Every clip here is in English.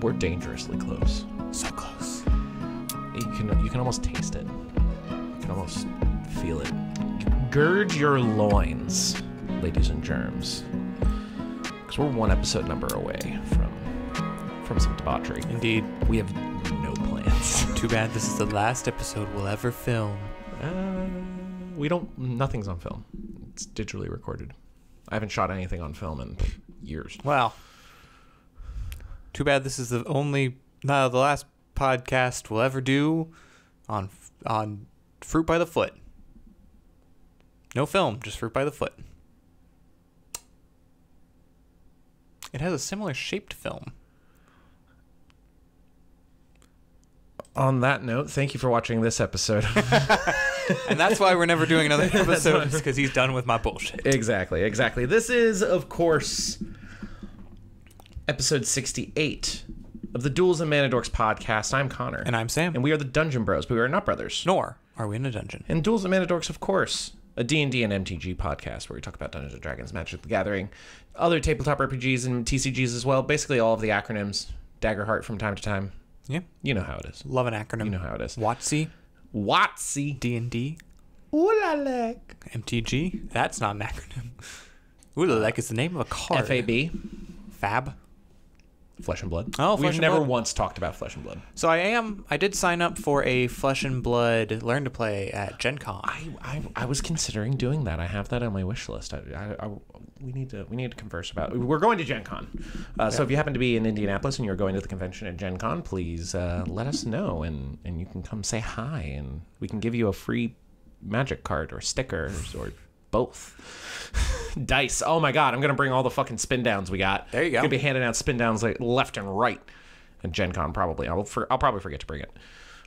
we're dangerously close. So close. You can you can almost taste it. You can almost feel it. Gird your loins, ladies and germs, because we're one episode number away from from some debauchery. Indeed. We have no plans. Too bad this is the last episode we'll ever film. Uh, we don't. Nothing's on film. It's digitally recorded. I haven't shot anything on film in years. Well, too bad this is the only, no, the last podcast we'll ever do on on fruit by the foot. No film, just fruit by the foot. It has a similar shaped film. On that note, thank you for watching this episode. And that's why we're never doing another episode, because he's done with my bullshit. exactly, exactly. This is, of course, episode 68 of the Dual's and Mana Dorks podcast. I'm Connor. And I'm Sam. And we are the Dungeon Bros, but we are not brothers. Nor are we in a dungeon. And Dual's and Mana Dorks, of course, a D&D and MTG podcast where we talk about Dungeons & Dragons, Magic the Gathering, other tabletop RPGs and TCGs as well. Basically all of the acronyms. Daggerheart from time to time. Yeah. You know how it is. Love an acronym. You know how it is. WotC, WotC. D&D, Ulalek. MTG. That's not an acronym. Ulalek is the name of a card. FAB. Fab. Flesh and Blood. Oh, We've Flesh and never Blood. once talked about Flesh and Blood. So I am. I did sign up for a Flesh and Blood Learn to Play at Gen Con. I, I, I was considering doing that. I have that on my wish list. I, I, I- we need to we need to converse about. We're going to Gen Con, uh, so if you happen to be in Indianapolis and you're going to the convention at Gen Con, please uh, let us know and and you can come say hi and we can give you a free magic card or stickers or both. Dice. Oh my god, I'm gonna bring all the fucking spin downs we got. There you go. Gonna be handing out spin downs like left and right. At Gen Con probably. I'll for, I'll probably forget to bring it.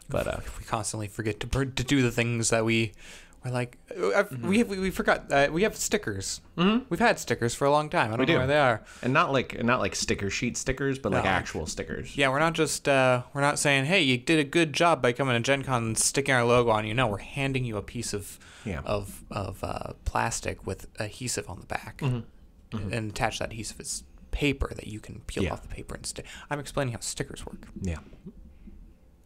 But uh, we constantly forget to to do the things that we. We're like I've, Mm-hmm. we have we forgot uh, we have stickers. Mm-hmm. We've had stickers for a long time. I don't do. know where they are. and not like not like sticker sheet stickers, but like No, like- actual stickers. Yeah, we're not just uh, we're not saying, "Hey, you did a good job by coming to Gen Con and sticking our logo on you." No, we're handing you a piece of Yeah. of of uh, plastic with adhesive on the back, Mm-hmm. and attach that adhesive is paper that you can peel Yeah. off the paper and stick. I'm explaining how stickers work. Yeah.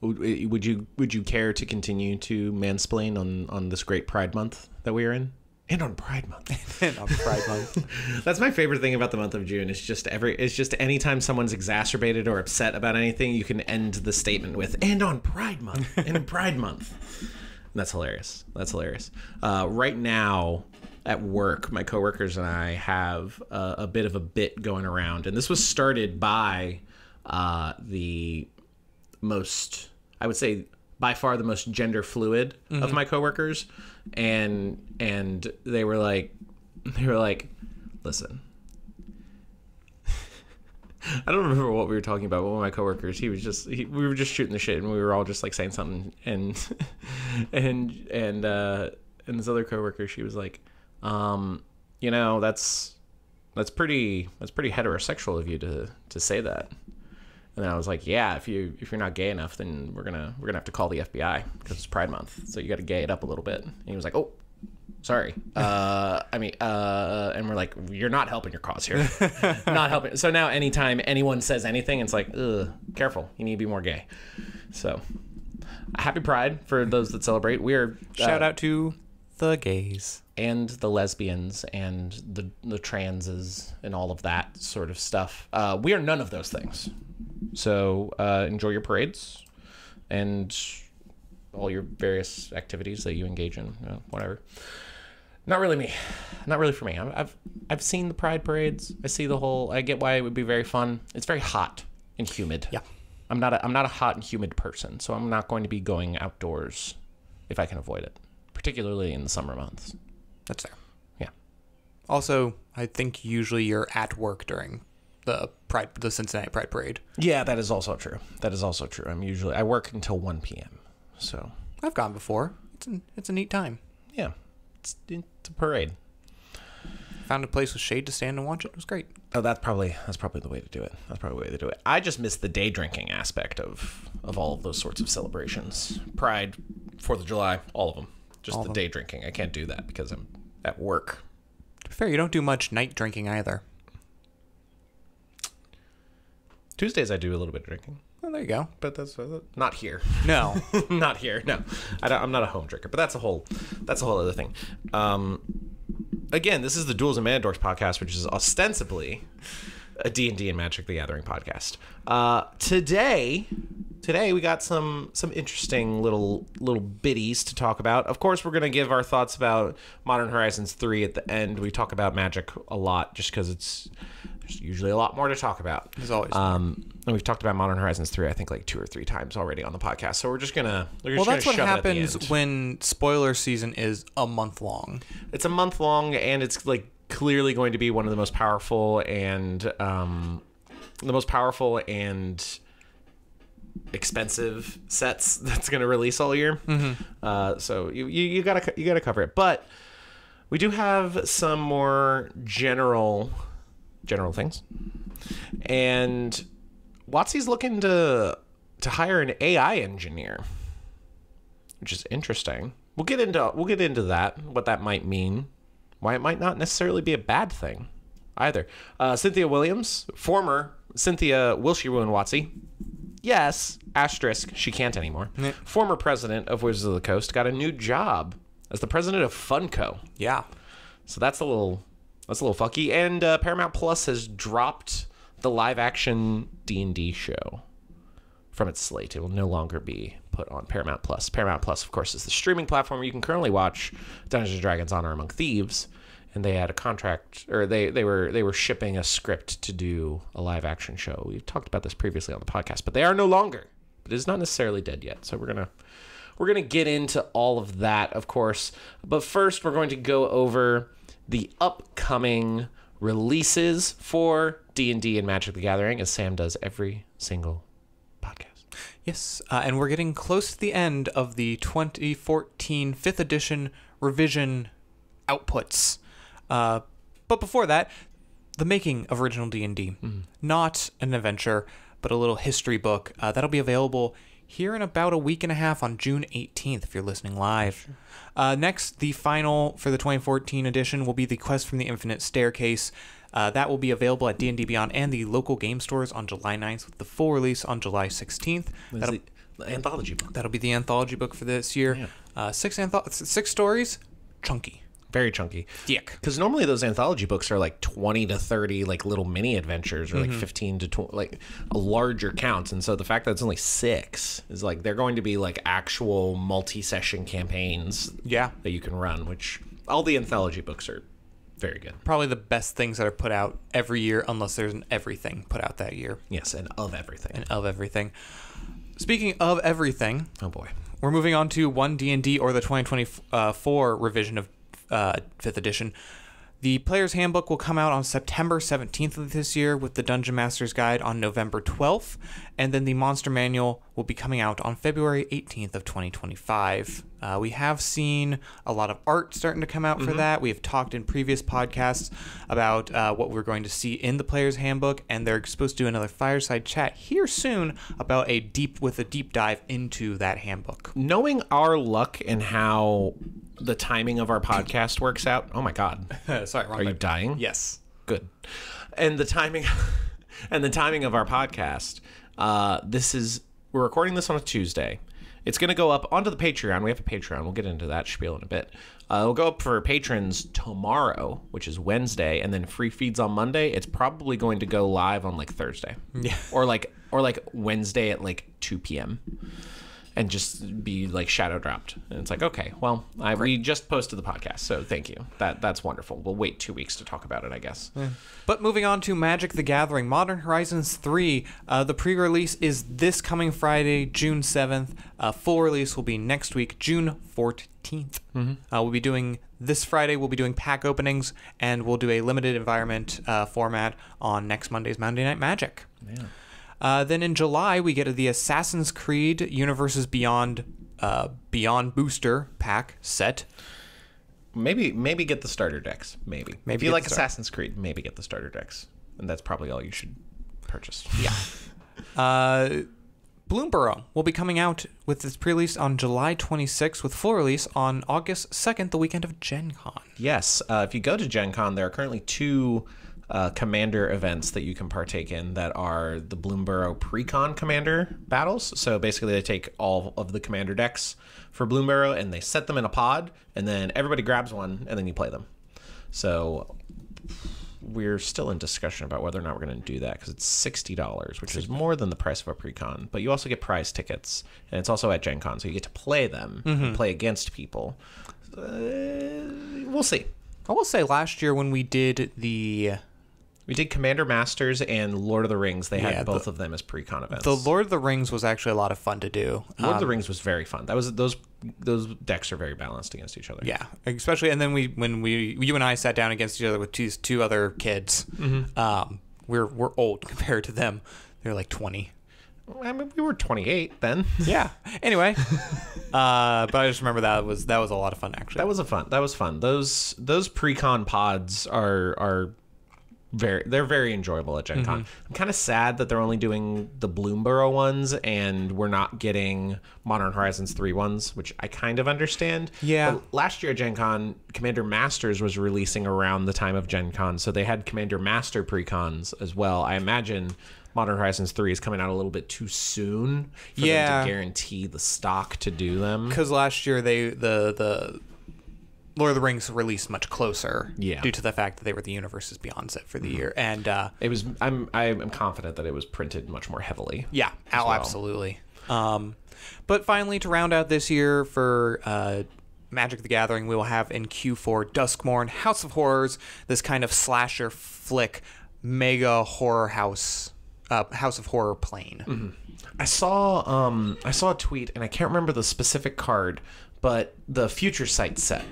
Would would you would you care to continue to mansplain on on this great Pride Month that we are in? And on Pride Month. and on Pride Month, That's my favorite thing about the month of June. It's just every it's just anytime someone's exacerbated or upset about anything, you can end the statement with "and on Pride Month." and Pride Month. That's hilarious. That's hilarious. Uh, right now at work, my coworkers and I have a, a bit of a bit going around, and this was started by uh, the most, I would say, by far the most gender fluid of my coworkers, and and they were like, they were like, listen. I don't remember what we were talking about. But one of my coworkers, he was just, he, we were just shooting the shit, and we were all just like saying something, and and and uh, and this other coworker, she was like, um, you know, that's that's pretty that's pretty heterosexual of you to to say that. And then I was like, yeah, if you if you're not gay enough, then we're gonna we're gonna have to call the FBI because it's Pride Month, so you got to gay it up a little bit. And he was like, oh, sorry. Uh, I mean, uh, and we're like, you're not helping your cause here, not helping. So now, anytime anyone says anything, it's like, ugh, careful, you need to be more gay. So, happy Pride for those that celebrate. We're shout uh, out to the gays. and the lesbians and the the transes and all of that sort of stuff. Uh, we are none of those things. So uh, enjoy your parades and all your various activities that you engage in. You know, whatever. Not really me. Not really for me. I've, I've seen the pride parades. I see the whole. I get why it would be very fun. It's very hot and humid. Yeah. I'm not a, I'm not a hot and humid person, so I'm not going to be going outdoors if I can avoid it, particularly in the summer months. That's fair. Yeah. Also, I think usually you're at work during the Pride, the Cincinnati Pride Parade. Yeah, that is also true. That is also true. I'm usually I work until 1 p.m. So, I've gone before. It's an, it's a neat time. yeah. It's, it's a parade. Found a place with shade to stand and watch it. It was great. Oh, that's probably that's probably the way to do it. That's probably the way to do it. I just miss the day drinking aspect of of all of those sorts of celebrations. Pride, Fourth of July, all of them. Just All the of day drinking. I can't do that because I'm at work. To be fair, you don't do much night drinking either. Tuesdays I do a little bit of drinking, Well, there you go. but that's uh, not here. No. not here. No, I don't, I'm not a home drinker, but that's a whole that's a whole other thing. Um, again, this is the Dual's and Mana Dorks podcast, which is ostensibly a D and D and Magic the Gathering podcast. Uh, today, today we got some some interesting little little biddies to talk about. Of course, we're gonna give our thoughts about Modern Horizons three at the end. We talk about Magic a lot just because it's there's usually a lot more to talk about. There's always Um, and we've talked about Modern Horizons 3, I think, like two or three times already on the podcast. So we're just gonna. We're just Well, gonna that's what shove it at the happens when spoiler season is a month long. it's a month long, and it's like clearly going to be one of the most powerful and um, the most powerful and expensive sets that's going to release all year. Uh, so you, you you gotta you gotta cover it, but we do have some more general general things, and WotC's looking to to hire an AI engineer, which is interesting. We'll get into we'll get into that, what that might mean, why it might not necessarily be a bad thing, either. Uh, Cynthia Williams, former Cynthia, will she ruin WotC? Yes, asterisk, she can't anymore. Former president of Wizards of the Coast got a new job as the president of Funko. Yeah. So that's a little that's a little fucky. And uh, Paramount Plus has dropped the live action D and D show from its slate. It will no longer be put on Paramount Plus. Paramount Plus, of course, is the streaming platform where you can currently watch Dungeons and Dragons: Honor Among Thieves. And they had a contract, or they, they were they were shipping a script to do a live action show. We've talked about this previously on the podcast, but they are no longer. But it is not necessarily dead yet. So we're gonna we're to get into all of that, of course. But first, we're going to go over the upcoming releases for D&D and Magic the Gathering, as Sam does every single podcast. Yes, uh, and we're getting close to the end of the 2014 5th edition revision outputs. Uh, but before that, the making of original D&D. Not an adventure, but a little history book. Uh, that'll be available here in about a week and a half on June 18th if you're listening live. Uh, next, the final for the 2014 edition will be the Quest from the Infinite Staircase. Uh, that will be available at D&D Beyond and the local game stores on July 9th with the full release on July 16th. That'll, the, anthology book. that'll be the anthology book for this year. Yeah. Uh, six antho- six stories, chunky. Very chunky. Dick. Because normally those anthology books are like 20 to 30 like little mini adventures or like mm-hmm. 15 to 20, like a larger counts. And so the fact that it's only six is like they're going to be like actual multi-session campaigns Yeah. that you can run, which all the anthology books are very good. Probably the best things that are put out every year, unless there's an everything put out that year Yes, and of everything. and of everything. Speaking of everything, oh boy. we're moving on to one D and D or the 2024 revision of uh, fifth edition. The player's handbook will come out on September 17th of this year, with the Dungeon Master's Guide on November 12th, and then the Monster Manual will be coming out on February 18th of 2025. Uh, we have seen a lot of art starting to come out for that. We have talked in previous podcasts about uh, what we're going to see in the player's handbook, and they're supposed to do another fireside chat here soon about a deep with a deep dive into that handbook. Knowing our luck and how the timing of our podcast works out. Oh my god. Sorry, Are you dying? Yes. good and the timing and the timing of our podcast uh this is we're recording this on a tuesday it's going to go up onto the patreon we have a patreon we'll get into that spiel in a bit uh, it'll go up for patrons tomorrow which is wednesday and then free feeds on monday it's probably going to go live on like thursday Yeah. or like or like wednesday at like 2 p.m and just be like shadow dropped. And it's like, okay, well, I, we just posted the podcast, so thank you. That that's wonderful. We'll wait two weeks to talk about it, I guess. But moving on to Magic the Gathering, Modern Horizons 3. Uh, the pre release is this coming Friday, June 7th. Uh, full release will be next week, June 14th. Uh, we'll be doing this Friday, we'll be doing pack openings, and we'll do a limited environment uh, format on next Monday's Monday Night Magic. Yeah. Uh, then in July, we get the Assassin's Creed Universes Beyond. Uh, Beyond Booster pack set. Maybe maybe get the starter decks. Maybe. Maybe if you like Assassin's Creed, maybe get the starter decks, and that's probably all you should purchase. Yeah. Uh, Bloomburrow will be coming out with its pre-release on July 26th, with full release on August 2nd, the weekend of Gen Con. Yes. Uh, if you go to Gen Con, there are currently two uh, commander events that you can partake in that are the Bloomburrow Precon Commander battles. So basically, they take all of the commander decks for Bloomburrow and they set them in a pod, and then everybody grabs one, and then you play them. So we're still in discussion about whether or not we're going to do that because it's sixty dollars, which is more than the price of a precon. But you also get prize tickets, and it's also at Gen Con, so you get to play them, and play against people. Uh, we'll see. I will say last year when we did the We did Commander Masters and Lord of the Rings. They Yeah, had the- both of them as pre-con events. the Lord of the Rings was actually a lot of fun to do. Lord of the Um, Rings was very fun. That was those those decks are very balanced against each other. Yeah, especially and then we when we you and I sat down against each other with these two other kids. Mm-hmm. Um, we're we're old compared to them. They're like twenty. I mean, we were 28 then. Yeah. Anyway, uh, but I just remember that was that was a lot of fun actually. that was a fun. That was fun. Those those pre-con pods are are very they're very enjoyable at Gen Con. Mm-hmm. I'm kind of sad that they're only doing the Bloomburrow ones and we're not getting Modern Horizons 3 ones, which I kind of understand. Yeah. But last year at Gen Con, Commander Masters was releasing around the time of Gen Con, so they had Commander Master pre-cons as well. I imagine Modern Horizons 3 is coming out a little bit too soon for Yeah. them to guarantee the stock to do them. because last year they the the Lord of the Rings released much closer. Yeah. Due to the fact that they were the universes beyond set for the year and. uh It was. I'm. I'm confident that it was printed much more heavily. Yeah, oh, well. absolutely. Um, but finally, to round out this year for uh, Magic the Gathering, we will have in Q4 Duskmourn, House of Horrors, this kind of slasher flick, mega horror house, uh, House of Horror plane. I saw. Um. I saw a tweet, and I can't remember the specific card, but the Future Sight set.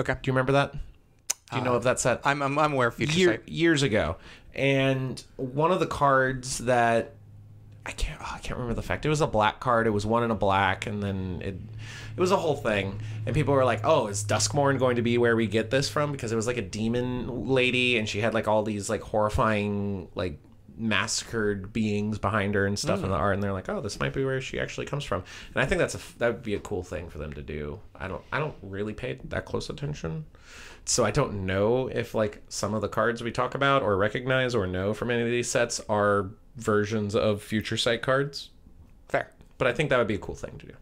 Okay, Do you remember that? Do you know uh, of that set? I'm, I'm, I'm aware of Future Year, years ago, and one of the cards that I can't. Oh, I can't remember the fact. It was a black card. It was one in a black, and then it. It was a whole thing, and people were like, "Oh, is Duskmourn going to be where we get this from?" Because it was like a demon lady, and she had like all these like horrifying like massacred beings behind her and stuff in the art, and they're like, "Oh, this might be where she actually comes from." And I think that's a that would be a cool thing for them to do. I don't I don't really pay that close attention, so I don't know if like some of the cards we talk about or recognize or know from any of these sets are versions of future sight cards. Fair. But I think that would be a cool thing to do.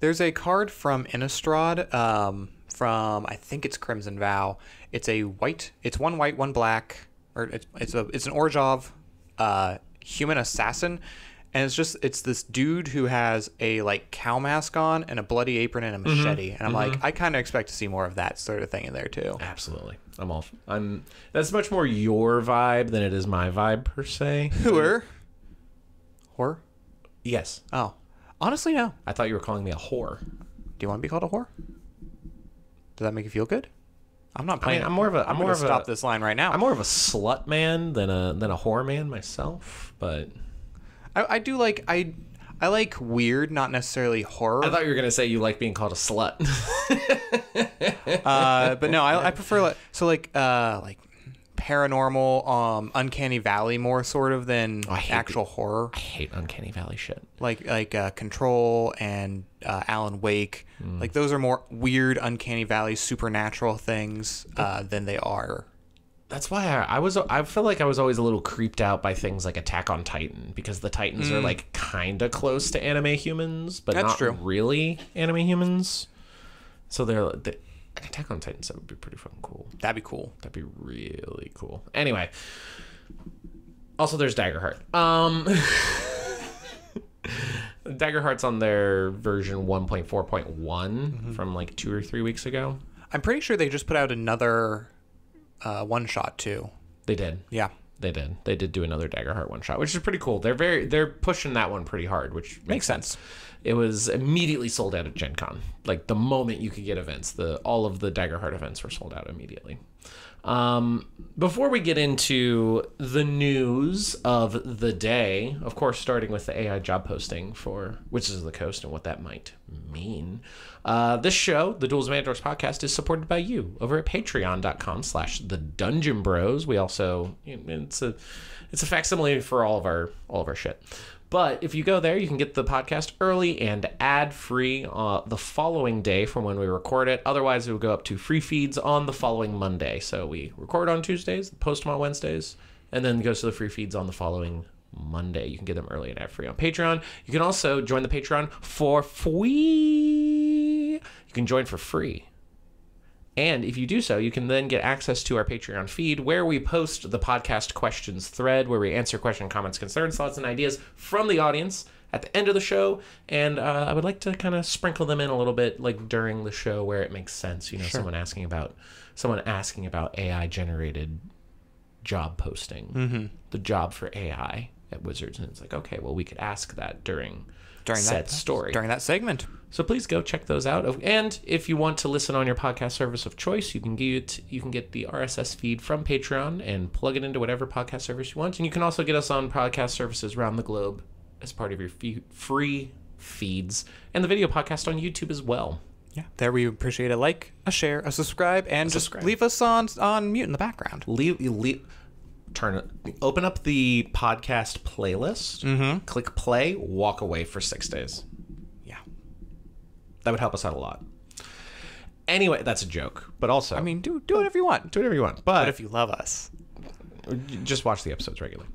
There's a card from Innistrad, um, from I think it's Crimson Vow. It's a white. It's one white, one black, or it's it's a it's an Orzhov, uh, human assassin, and it's just it's this dude who has a like cow mask on and a bloody apron and a machete, and I'm like I kind of expect to see more of that sort of thing in there too. Absolutely, I'm all. I'm. That's much more your vibe than it is my vibe per se. Horror. Horror. Yes, Oh, honestly, no. I thought you were calling me a whore. Do you want to be called a whore? Does that make you feel good? I'm not I playing. mean, I'm more of a. I'm, I'm more of stop a. this line right now. I'm more of a slut man than a than a whore man myself. But I, I do like I I like weird, not necessarily horror. I thought you were gonna say you like being called a slut. uh, but no, I, I prefer like so like uh like paranormal, um, uncanny valley more sort of than hate actual horror. I hate Uncanny Valley shit. Like like uh, Control and uh, Alan Wake. Mm. Like those are more weird, uncanny valley, supernatural things uh, than they are. That's why I, I was. I feel like I was always a little creeped out by things like Attack on Titan because the Titans are like kind of close to anime humans, but Mm. That's not true. really anime humans. So they're Attack on Titan set would be pretty fucking cool. That'd be cool. That'd be really cool. Anyway, also there's Daggerheart. Um, Daggerheart's on their version 1.4.1 Mm-hmm. from like two or three weeks ago. I'm pretty sure they just put out another uh, one shot too. They did. Yeah. They did. They did do another Daggerheart one shot, which is pretty cool. They're very they're pushing that one pretty hard, which makes, Makes sense. It was immediately sold out at Gen Con. Like the moment you could get events, the all of the Daggerheart events were sold out immediately. Um, before we get into the news of the day, of course, starting with the AI job posting for Wizards of the Coast and what that might mean. Uh, this show, the Dual's and Mana Dorks podcast, is supported by you over at patreon.com slash the Dungeon Bros. We also, it's a, It's a facsimile for all of our all of our shit. But if you go there, you can get the podcast early and ad free uh, the following day from when we record it. Otherwise, it will go up to free feeds on the following Monday. So we record on Tuesdays, post them on Wednesdays, and then goes to the free feeds on the following Monday. You can get them early and ad free on Patreon. You can also join the Patreon for free. You can join for free. And if you do so, you can then get access to our Patreon feed where we post the podcast questions thread where we answer question, comments, concerns, thoughts, and ideas from the audience at the end of the show. And uh, I would like to kind of sprinkle them in a little bit like during the show where it makes sense. You know, someone asking about someone asking about AI generated job posting, the job for AI at Wizards, and it's like, okay, well, we could ask that during During said that story. During that segment. So please go check those out. Oh, and if you want to listen on your podcast service of choice, you can get you can get the RSS feed from Patreon and plug it into whatever podcast service you want. And you can also get us on podcast services around the globe as part of your free feeds and the video podcast on YouTube as well. Yeah. There we appreciate a like, a share, a subscribe, and just subscribe. leave us on on mute in the background. Leave, leave turn open up the podcast playlist, mm-hmm. click play, walk away for 6 days. Yeah. That would help us out a lot. Anyway, that's a joke, but also I mean, do do whatever you want. do whatever you want. But if you love us, just watch the episodes regularly.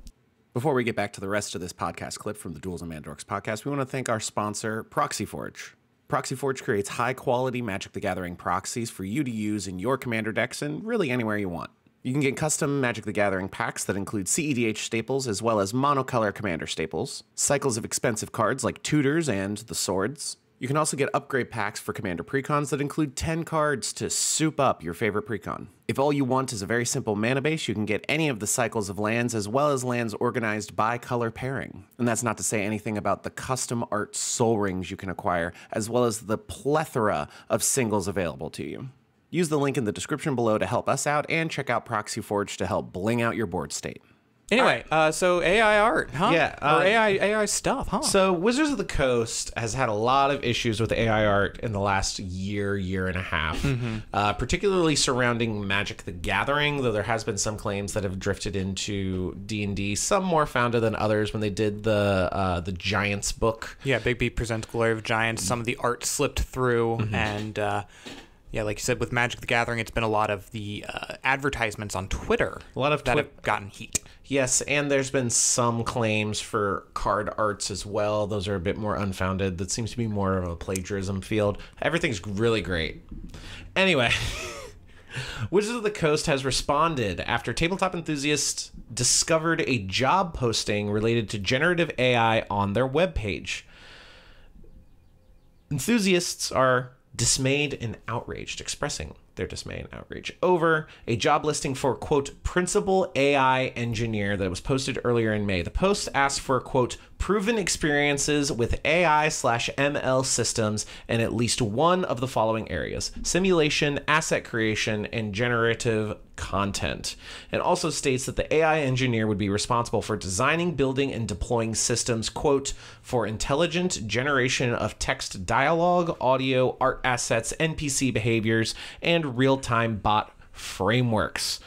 Before we get back to the rest of this podcast clip from the Dual's and Mana Dorks podcast, we want to thank our sponsor, ProxyForge. ProxyForge creates high quality Magic the Gathering proxies for you to use in your commander decks and really anywhere you want. You can get custom Magic the Gathering packs that include CEDH staples as well as monocolor commander staples, cycles of expensive cards like Tutors and the Swords. You can also get upgrade packs for Commander Precons that include 10 cards to soup up your favorite Precon. If all you want is a very simple mana base, you can get any of the cycles of lands as well as lands organized by color pairing. And that's not to say anything about the custom art soul rings you can acquire, as well as the plethora of singles available to you. Use the link in the description below to help us out and check out Proxy Forge to help bling out your board state. anyway, uh, so AI art, huh? Yeah, uh, or AI AI stuff, huh? So, Wizards of the Coast has had a lot of issues with AI art in the last year, year and a half, uh, particularly surrounding Magic: The Gathering. Though there has been some claims that have drifted into D and D, some more founded than others. When they did the uh, the Giants book, yeah, Bigby presents Glory of Giants. Some of the art slipped through, Mm-hmm. and uh, yeah, like you said, with Magic the Gathering, it's been a lot of the uh, advertisements on Twitter. A lot of that Twi- have gotten heat. yes, and there's been some claims for card arts as well. Those are a bit more unfounded. That seems to be more of a plagiarism field. Everything's really great. Anyway. Wizards of the Coast has responded after tabletop enthusiasts discovered a job posting related to generative AI on their webpage. Enthusiasts are dismayed and outraged, expressing their dismay and outrage over a job listing for, quote, principal AI engineer that was posted earlier in May. The post asked for, quote, proven experiences with AI slash ML systems in at least one of the following areas simulation, asset creation, and generative content. It also states that the AI engineer would be responsible for designing, building, and deploying systems, quote, for intelligent generation of text dialogue, audio, art assets, NPC behaviors, and real time bot frameworks.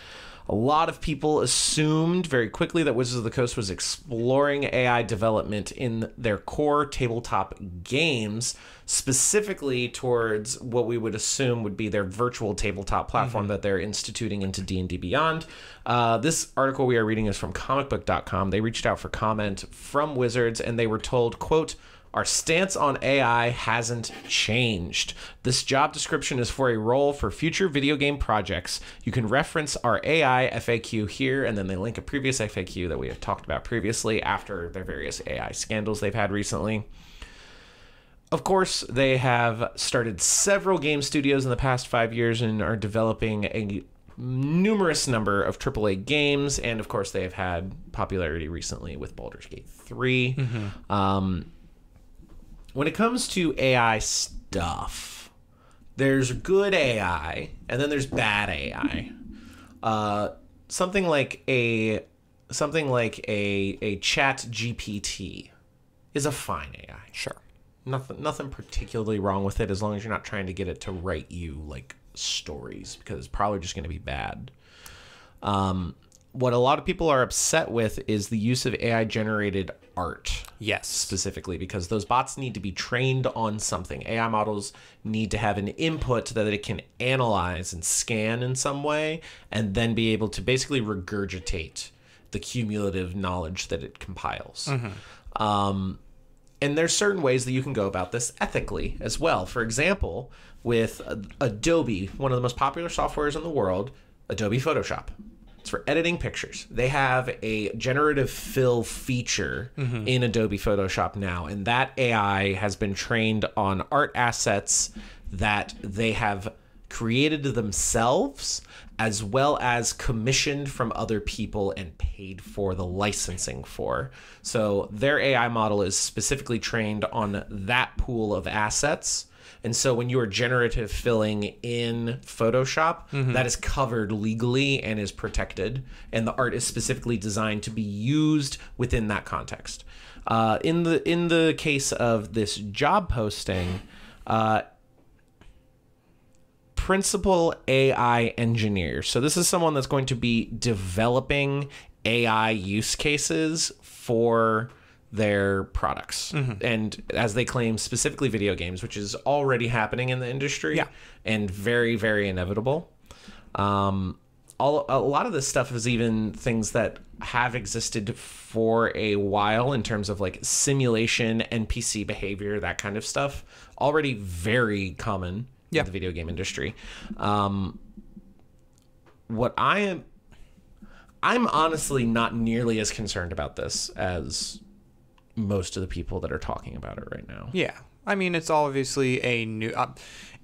A lot of people assumed very quickly that Wizards of the Coast was exploring AI development in their core tabletop games, specifically towards what we would assume would be their virtual tabletop platform that they're instituting into D&D Beyond. Uh, this article we are reading is from comicbook.com. They reached out for comment from Wizards and they were told, quote, our stance on AI hasn't changed. This job description is for a role for future video game projects. You can reference our AI FAQ here, and then they link a previous FAQ that we have talked about previously after their various AI scandals they've had recently. Of course, they have started several game studios in the past five years and are developing a numerous number of AAA games, and of course, they have had popularity recently with Baldur's Gate 3. Um, when it comes to AI stuff, there's good AI and then there's bad AI. Uh, something like a something like a a Chat GPT is a fine AI. Sure. Nothing nothing particularly wrong with it as long as you're not trying to get it to write you like stories because it's probably just going to be bad. Um, what a lot of people are upset with is the use of AI generated art Yes. specifically because those bots need to be trained on something. AI models need to have an input that it can analyze and scan in some way and then be able to basically regurgitate the cumulative knowledge that it compiles. Um, and there's certain ways that you can go about this ethically as well. For example, with Adobe, one of the most popular softwares in the world, Adobe Photoshop. It's for editing pictures. They have a generative fill feature mm-hmm. in Adobe Photoshop now, and that AI has been trained on art assets that they have created themselves as well as commissioned from other people and paid for the licensing for. So their AI model is specifically trained on that pool of assets. And so when you are generative filling in Photoshop, that is covered legally and is protected. And the art is specifically designed to be used within that context. Uh, in the in the case of this job posting, uh, principal AI engineer. So this is someone that's going to be developing AI use cases for their products. And as they claim specifically video games which is already happening in the industry Yeah. and very very inevitable. Um all, a lot of this stuff is even things that have existed for a while in terms of like simulation npc behavior that kind of stuff. Already very common Yeah. in the video game industry. Um what i am i'm honestly not nearly as concerned about this as most of the people that are talking about it right now Yeah. I mean, it's obviously a new. Uh,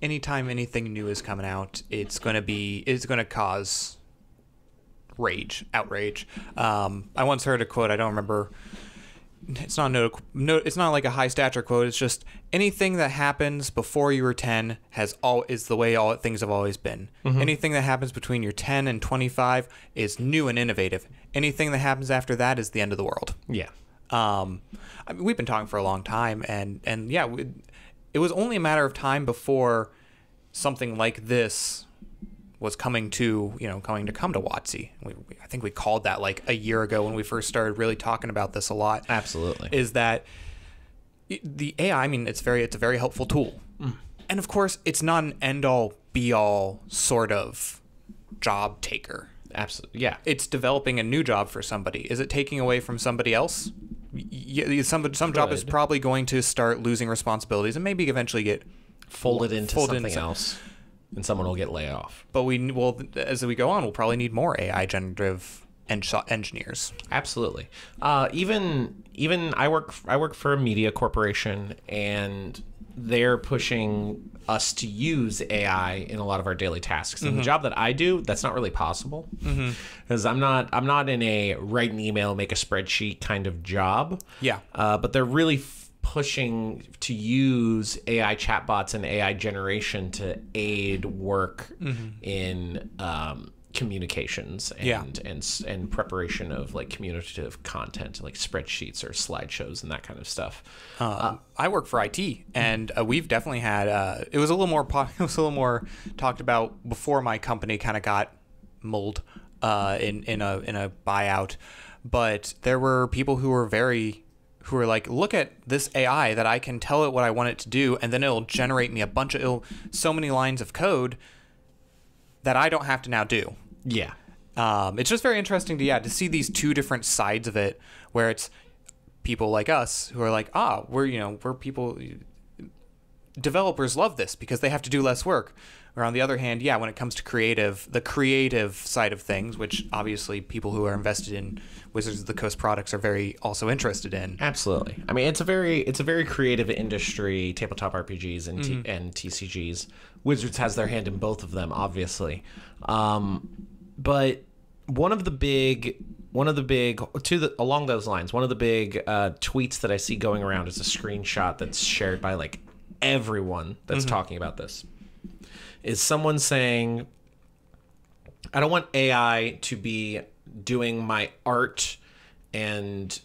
anytime anything new is coming out, it's going to be. It's going to cause rage, outrage. Um, I once heard a quote. I don't remember. It's not no, no. It's not like a high stature quote. It's just anything that happens before you were ten has all is the way all things have always been. Anything that happens between your ten and twenty five is new and innovative. Anything that happens after that is the end of the world. yeah Um, I mean, we've been talking for a long time, and and yeah, we, it was only a matter of time before something like this was coming to you know coming to come to WotC. We, we, I think we called that like a year ago when we first started really talking about this a lot. absolutely Is that the AI? I mean, it's very it's a very helpful tool, and of course, it's not an end all be all sort of job taker absolutely yeah it's developing a new job for somebody. Is it taking away from somebody else? Yeah, some some job is probably going to start losing responsibilities and maybe eventually get. folded into Fold it something into some- else and someone will get laid off But we will as we go on, we'll probably need more AI generative en- engineers. Absolutely. Uh, even even I work I work for a media corporation, and they're pushing us to use AI in a lot of our daily tasks. And the job that I do, that's not really possible because I'm not I'm not in a write an email, make a spreadsheet kind of job. Yeah. Uh, but they're really f- pushing to use AI chatbots and AI generation to aid work in um, communications and, Yeah. and and preparation of like communicative content, like spreadsheets or slideshows and that kind of stuff. Uh, I work for IT, and uh, we've definitely had. Uh, it was a little more. It was a little more talked about before my company kind of got mulled uh, in in a in a buyout. But there were people who were very who were like, look at this AI that I can tell it what I want it to do, and then it'll generate me a bunch of it'll, so many lines of code that I don't have to now do. Yeah. Um, it's just very interesting to yeah to see these two different sides of it, where it's people like us who are like, ah, we're you know we're people. Developers love this because they have to do less work. Or on the other hand, yeah, when it comes to creative, the creative side of things, which obviously people who are invested in Wizards of the Coast products are very also interested in. Absolutely. I mean, it's a very it's a very creative industry, tabletop RPGs and T- and TCGs. Wizards has their hand in both of them, obviously. Um, but one of the big one of the big to the along those lines, one of the big uh, tweets that I see going around is a screenshot that's shared by like everyone that's talking about this. Is someone saying I don't want AI to be doing my art and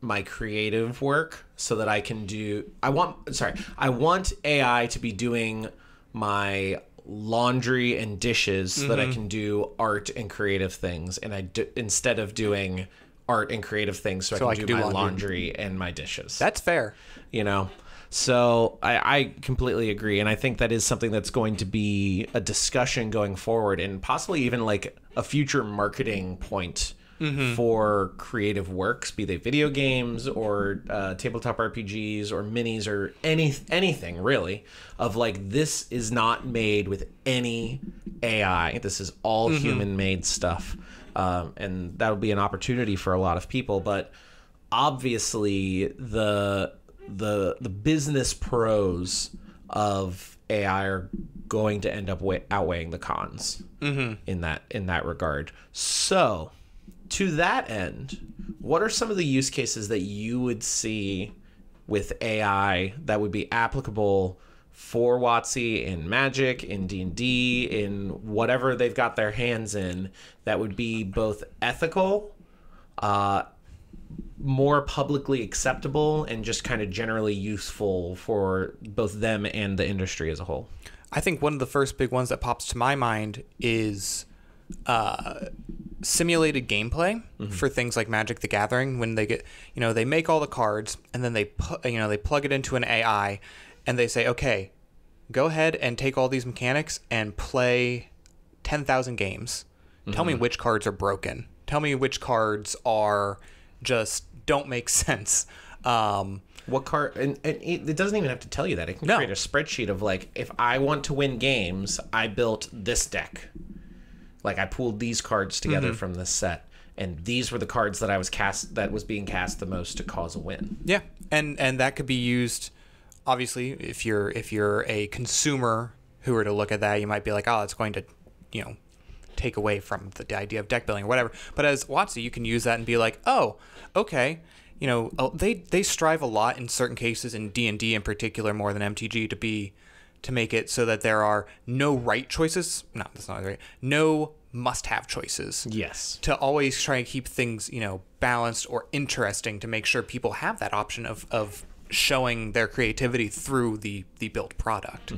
my creative work so that I can do I want sorry, I want AI to be doing my laundry and dishes so that Mm-hmm. I can do art and creative things, and I do, instead of doing art and creative things, so, I can do, my laundry. laundry and my dishes That's fair. you know so I, I completely agree and i think that is something that's going to be a discussion going forward and possibly even like a future marketing point for creative works be they video games or uh, tabletop rpgs or minis or any anything really of like this is not made with any ai this is all human made stuff um, and that'll be an opportunity for a lot of people but obviously the the the business pros of AI are going to end up wa- outweighing the cons in that in that regard. So, to that end, what are some of the use cases that you would see with AI that would be applicable for WotC in Magic, in D and D, in whatever they've got their hands in that would be both ethical, uh, more publicly acceptable and just kind of generally useful for both them and the industry as a whole. I think one of the first big ones that pops to my mind is uh, simulated gameplay for things like Magic: The Gathering. When they get, you know, they make all the cards and then they, pu- you know, they plug it into an AI, and they say, okay, go ahead and take all these mechanics and play ten thousand games. Tell me which cards are broken. Tell me which cards are just don't make sense. Um, What card? And, and it, doesn't even have to tell you that. It can No. create a spreadsheet of like, if I want to win games, I built this deck. Like I pulled these cards together from this set, and these were the cards that I was cast that was being cast the most to cause a win. Yeah, and and that could be used. Obviously, if you're if you're a consumer who were to look at that, you might be like, oh, it's going to, you know, take away from the idea of deck building or whatever. But as WotC, you can use that and be like, oh, okay. You know, they they strive a lot in certain cases in D and D in particular more than MTG to be to make it so that there are no right choices. No, that's not right. No must-have choices Yes. to always try and keep things you know balanced or interesting to make sure people have that option of of showing their creativity through the the built product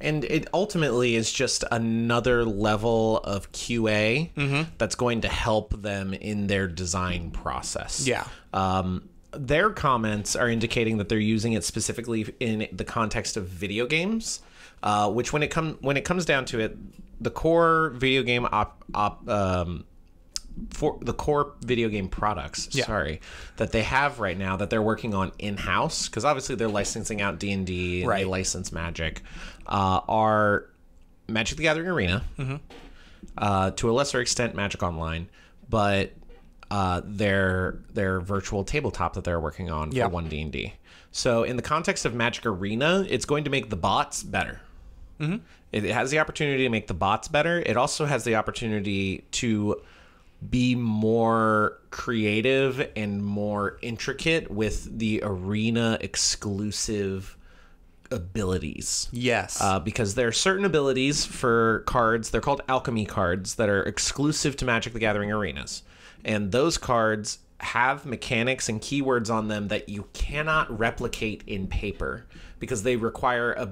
And it ultimately is just another level of QA that's going to help them in their design process. Yeah. Um, their comments are indicating that they're using it specifically in the context of video games, uh, which when it come when it comes down to it, the core video game op, op um, for the core video game products Yeah. sorry that they have right now that they're working on in-house because obviously they're licensing out d&d and they Right. license magic uh, are magic the gathering arena Mm-hmm. uh, to a lesser extent magic online but uh, their their virtual tabletop that they're working on Yeah. for one d&d so in the context of magic arena it's going to make the bots better it has the opportunity to make the bots better. It also has the opportunity to be more creative and more intricate with the arena exclusive abilities. yes Uh, because there are certain abilities for cards, they're called alchemy cards, that are exclusive to Magic the Gathering arenas. And those cards have mechanics and keywords on them that you cannot replicate in paper because they require a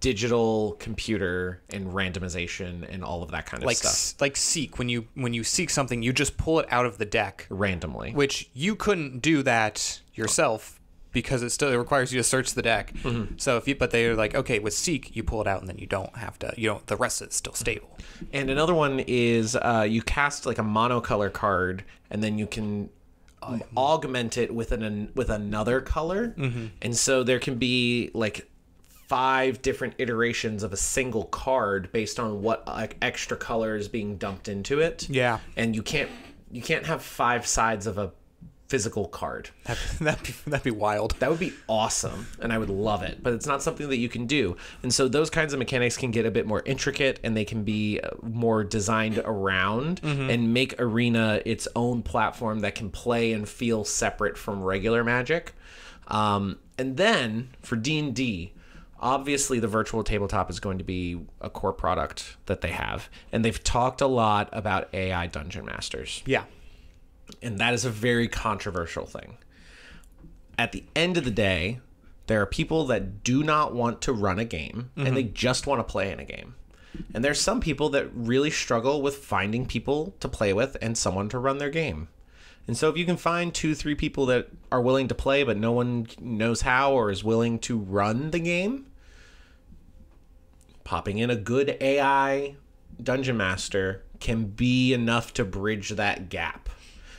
digital computer and randomization and all of that kind of like stuff. like seek when you when you seek something you just pull it out of the deck. Randomly. which you couldn't do that yourself because it still it requires you to search the deck. So if you but they're like okay with seek you pull it out and then you don't have to you don't the rest is still stable. And another one is uh, you cast like a monocolor card, and then you can um, augment it with an with another color, and so there can be like five different iterations of a single card based on what like extra color is being dumped into it. Yeah. and you can't you can't have five sides of a physical card. that'd, be that'd be wild That would be awesome, and I would love it. But it's not something that you can do, and so those kinds of mechanics can get a bit more intricate, and they can be uh, more designed around and make Arena its own platform that can play and feel separate from regular Magic. Um, and then for D and D, obviously the virtual tabletop is going to be a core product that they have, and they've talked a lot about AI dungeon masters yeah and that is a very controversial thing. At the end of the day, there are people that do not want to run a game and they mm-hmm. just want to play in a game. And there's some people that really struggle with finding people to play with and someone to run their game. And so if you can find two, three people that are willing to play, but no one knows how or is willing to run the game, popping in a good AI dungeon master can be enough to bridge that gap.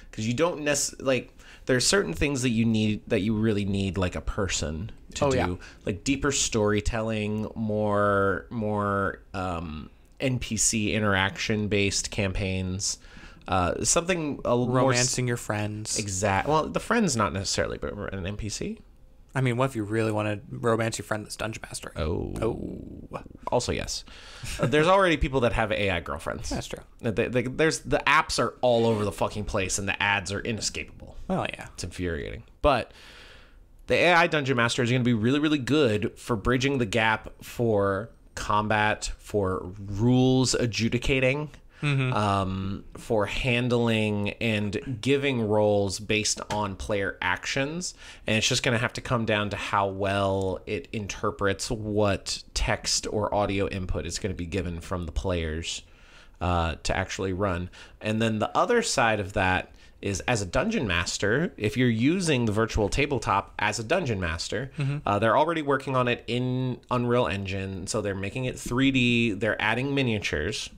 Because you don't necessarily, like, there's certain things that you need, that you really need, like, a person to Oh, do. yeah. Like, deeper storytelling, more, more, um, NPC interaction based campaigns. Uh, something a little more s- Romancing your friends. Exactly. Well, the friend's not necessarily, but an NPC. I mean, what if you really want to romance your friend that's dungeon master? Oh. Oh, Also, yes. Uh, there's already people that have AI girlfriends. that's true. They, they, there's the apps are all over the fucking place, and the ads are inescapable. Well, yeah. It's infuriating. But the AI dungeon master is going to be really, really good for bridging the gap for combat, for rules adjudicating, um, for handling and giving roles based on player actions. And it's just going to have to come down to how well it interprets what text or audio input is going to be given from the players uh, to actually run. And then the other side of that is as a dungeon master, if you're using the virtual tabletop as a dungeon master, uh, they're already working on it in Unreal Engine. So they're making it 3D, they're adding miniatures.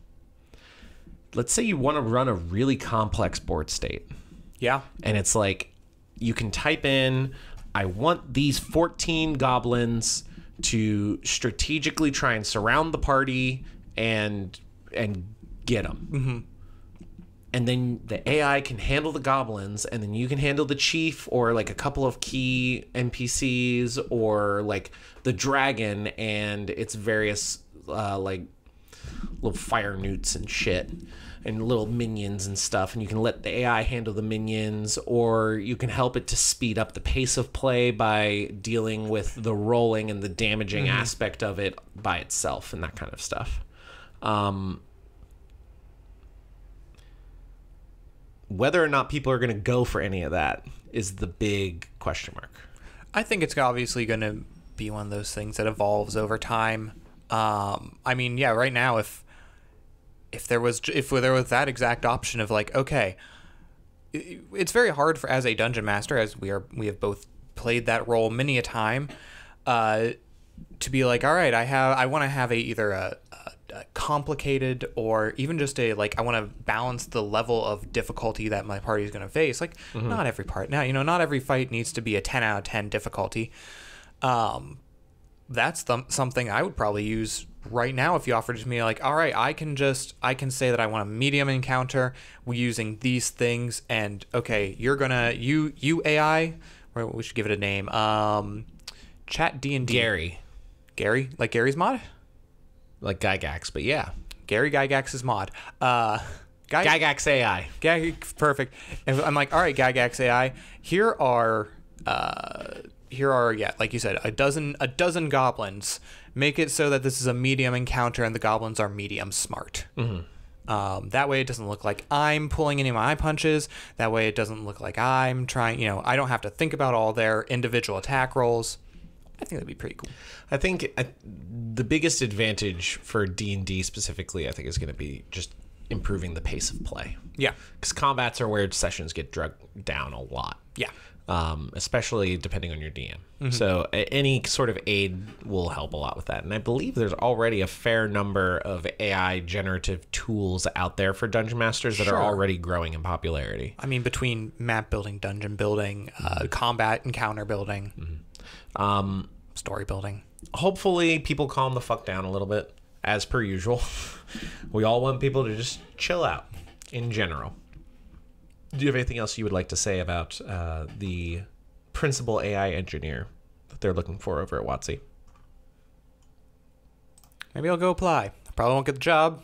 Let's say you want to run a really complex board state Yeah. and it's like you can type in i want these 14 goblins to strategically try and surround the party and and get them mm-hmm. and then the ai can handle the goblins and then you can handle the chief or like a couple of key npcs or like the dragon and its various uh, like little fire newts and shit and little minions and stuff and you can let the AI handle the minions or you can help it to speed up the pace of play by dealing with the rolling and the damaging aspect of it by itself and that kind of stuff. Um, whether or not people are going to go for any of that is the big question mark. I think it's obviously going to be one of those things that evolves over time. Um, I mean, yeah, right now, if if there was if there was that exact option of like, okay, it's very hard for as a dungeon master, as we are we have both played that role many a time, uh, to be like, all right, I have I want to have a either a, a, a complicated or even just a like I want to balance the level of difficulty that my party is going to face. Like not every part now, you know, not every fight needs to be a ten out of ten difficulty. Um, that's the, something I would probably use right now if you offered it to me like all right I can just I can say that I want a medium encounter We using these things and okay you're gonna you you AI we should give it a name um chat D and D Gary, Gary like Garry's mod like Gygax, but yeah, Gary Gygax's mod uh Guy, Gygax AI. Gag, perfect. And I'm like, all right, Gagax AI. Here are, uh, here are, yeah, like you said, a dozen, a dozen goblins. Make it so that this is a medium encounter, and the goblins are medium smart. Um, that way, it doesn't look like I'm pulling any of my punches. That way, it doesn't look like I'm trying. You know, I don't have to think about all their individual attack rolls. I think that'd be pretty cool. I think uh, the biggest advantage for D and D specifically, I think, is going to be just improving the pace of play. Yeah, Because combats are where sessions get drugged down a lot. yeah, Um, especially depending on your DM. So a- any sort of aid will help a lot with that. And I believe there's already a fair number of AI generative tools out there for dungeon masters that are already growing in popularity. I mean, between map building, dungeon building, uh, combat encounter building, Um, story building. hopefully people calm the fuck down a little bit as per usual we all want people to just chill out in general do you have anything else you would like to say about uh, the principal ai engineer that they're looking for over at WotC? Maybe I'll go apply. I probably won't get the job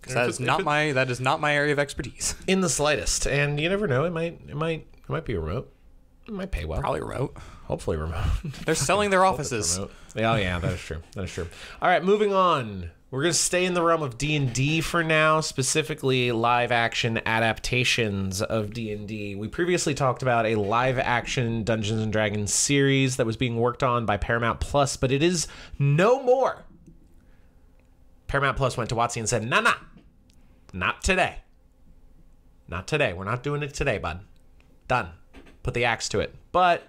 because that is not my that is not my area of expertise. in the slightest and you never know it might it might it might be remote it might pay well Probably remote. hopefully remote They're selling their offices. Oh yeah, that is true. That is true. All right, moving on. We're gonna stay in the realm of D and D for now, specifically live action adaptations of D and D. We previously talked about a live action Dungeons and Dragons series that was being worked on by Paramount Plus, but it is no more. Paramount Plus went to WotC and said, "Nah, nah, not today. Not today. We're not doing it today, bud. Done. Put the axe to it." But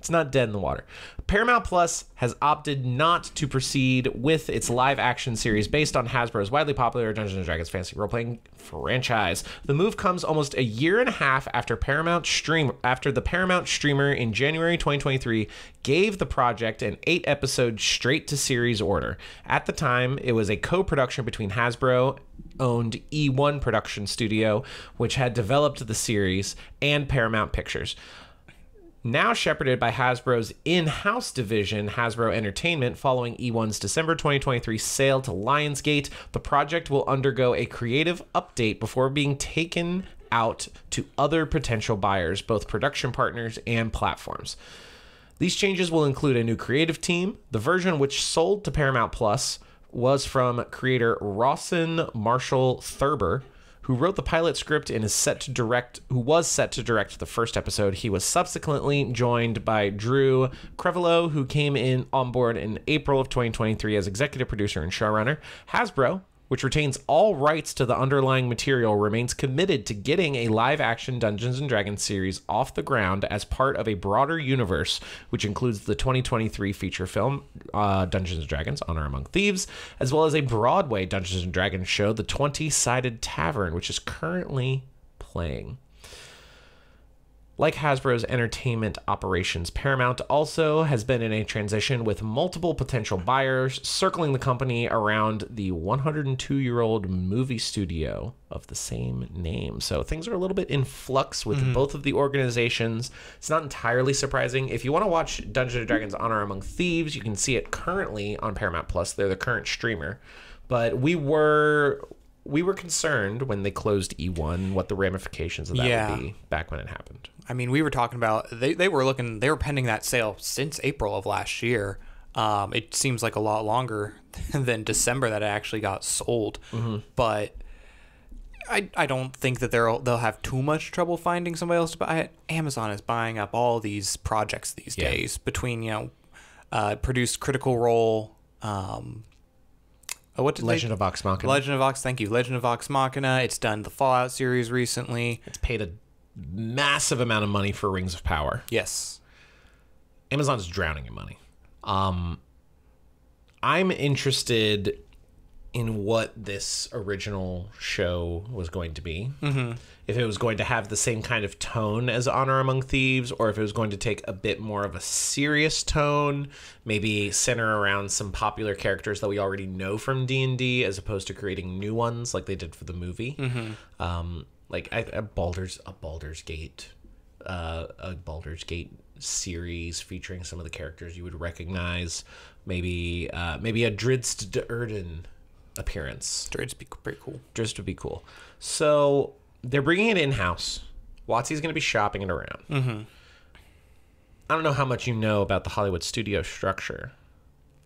it's not dead in the water. Paramount Plus has opted not to proceed with its live action series based on Hasbro's widely popular Dungeons and Dragons fantasy role playing franchise. The move comes almost a year and a half after Paramount stream after the Paramount streamer in January 2023 gave the project an 8 episode straight to series order. At the time, it was a co-production between Hasbro owned E1 production studio which had developed the series and Paramount Pictures. Now shepherded by Hasbro's in house division, Hasbro Entertainment, following E1's December 2023 sale to Lionsgate, the project will undergo a creative update before being taken out to other potential buyers, both production partners and platforms. These changes will include a new creative team. The version which sold to Paramount Plus was from creator Rawson Marshall Thurber, who wrote the pilot script and is set to direct who was set to direct the first episode. He was subsequently joined by Drew Crevello, who came in on board in April of 2023 as executive producer and showrunner. Hasbro, which retains all rights to the underlying material, remains committed to getting a live action Dungeons and Dragons series off the ground as part of a broader universe, which includes the 2023 feature film uh, Dungeons and Dragons Honor Among Thieves, as well as a Broadway Dungeons and Dragons show, The 20 Sided Tavern, which is currently playing. Like Hasbro's entertainment operations, Paramount also has been in a transition with multiple potential buyers circling the company around the 102 year old movie studio of the same name. So things are a little bit in flux with mm-hmm. both of the organizations. It's not entirely surprising. If you want to watch Dungeons and Dragons Honor Among Thieves, you can see it currently on Paramount Plus. They're the current streamer. But we were we were concerned when they closed E1 what the ramifications of that Yeah. would be back when it happened. I mean, we were talking about they, they were looking they were pending that sale since April of last year. Um, it seems like a lot longer than December that it actually got sold, but I, I don't think that they'll they'll have too much trouble finding somebody else to buy it. Amazon is buying up all these projects these Yeah. days between you know uh, produced Critical Role, um, oh, what did Legend they, of Vox Machina. Legend of Vox. Thank you, Legend of Vox Machina. It's done the Fallout series recently. it's paid a massive amount of money for Rings of Power. Yes, Amazon's drowning in money. Um, I'm interested in what this original show was going to be. Mm-hmm. If it was going to have the same kind of tone as Honor Among Thieves, or if it was going to take a bit more of a serious tone, maybe center around some popular characters that we already know from D and D, as opposed to creating new ones like they did for the movie. Um, like I, a Baldur's a Baldur's Gate, uh, a Baldur's Gate series featuring some of the characters you would recognize. Maybe uh, maybe a Drizzt Do'Urden appearance. Drade's be pretty cool. Drizzt would be cool. So they're bringing it in house. WotC's going to be shopping it around. Mm-hmm. I don't know how much you know about the Hollywood studio structure.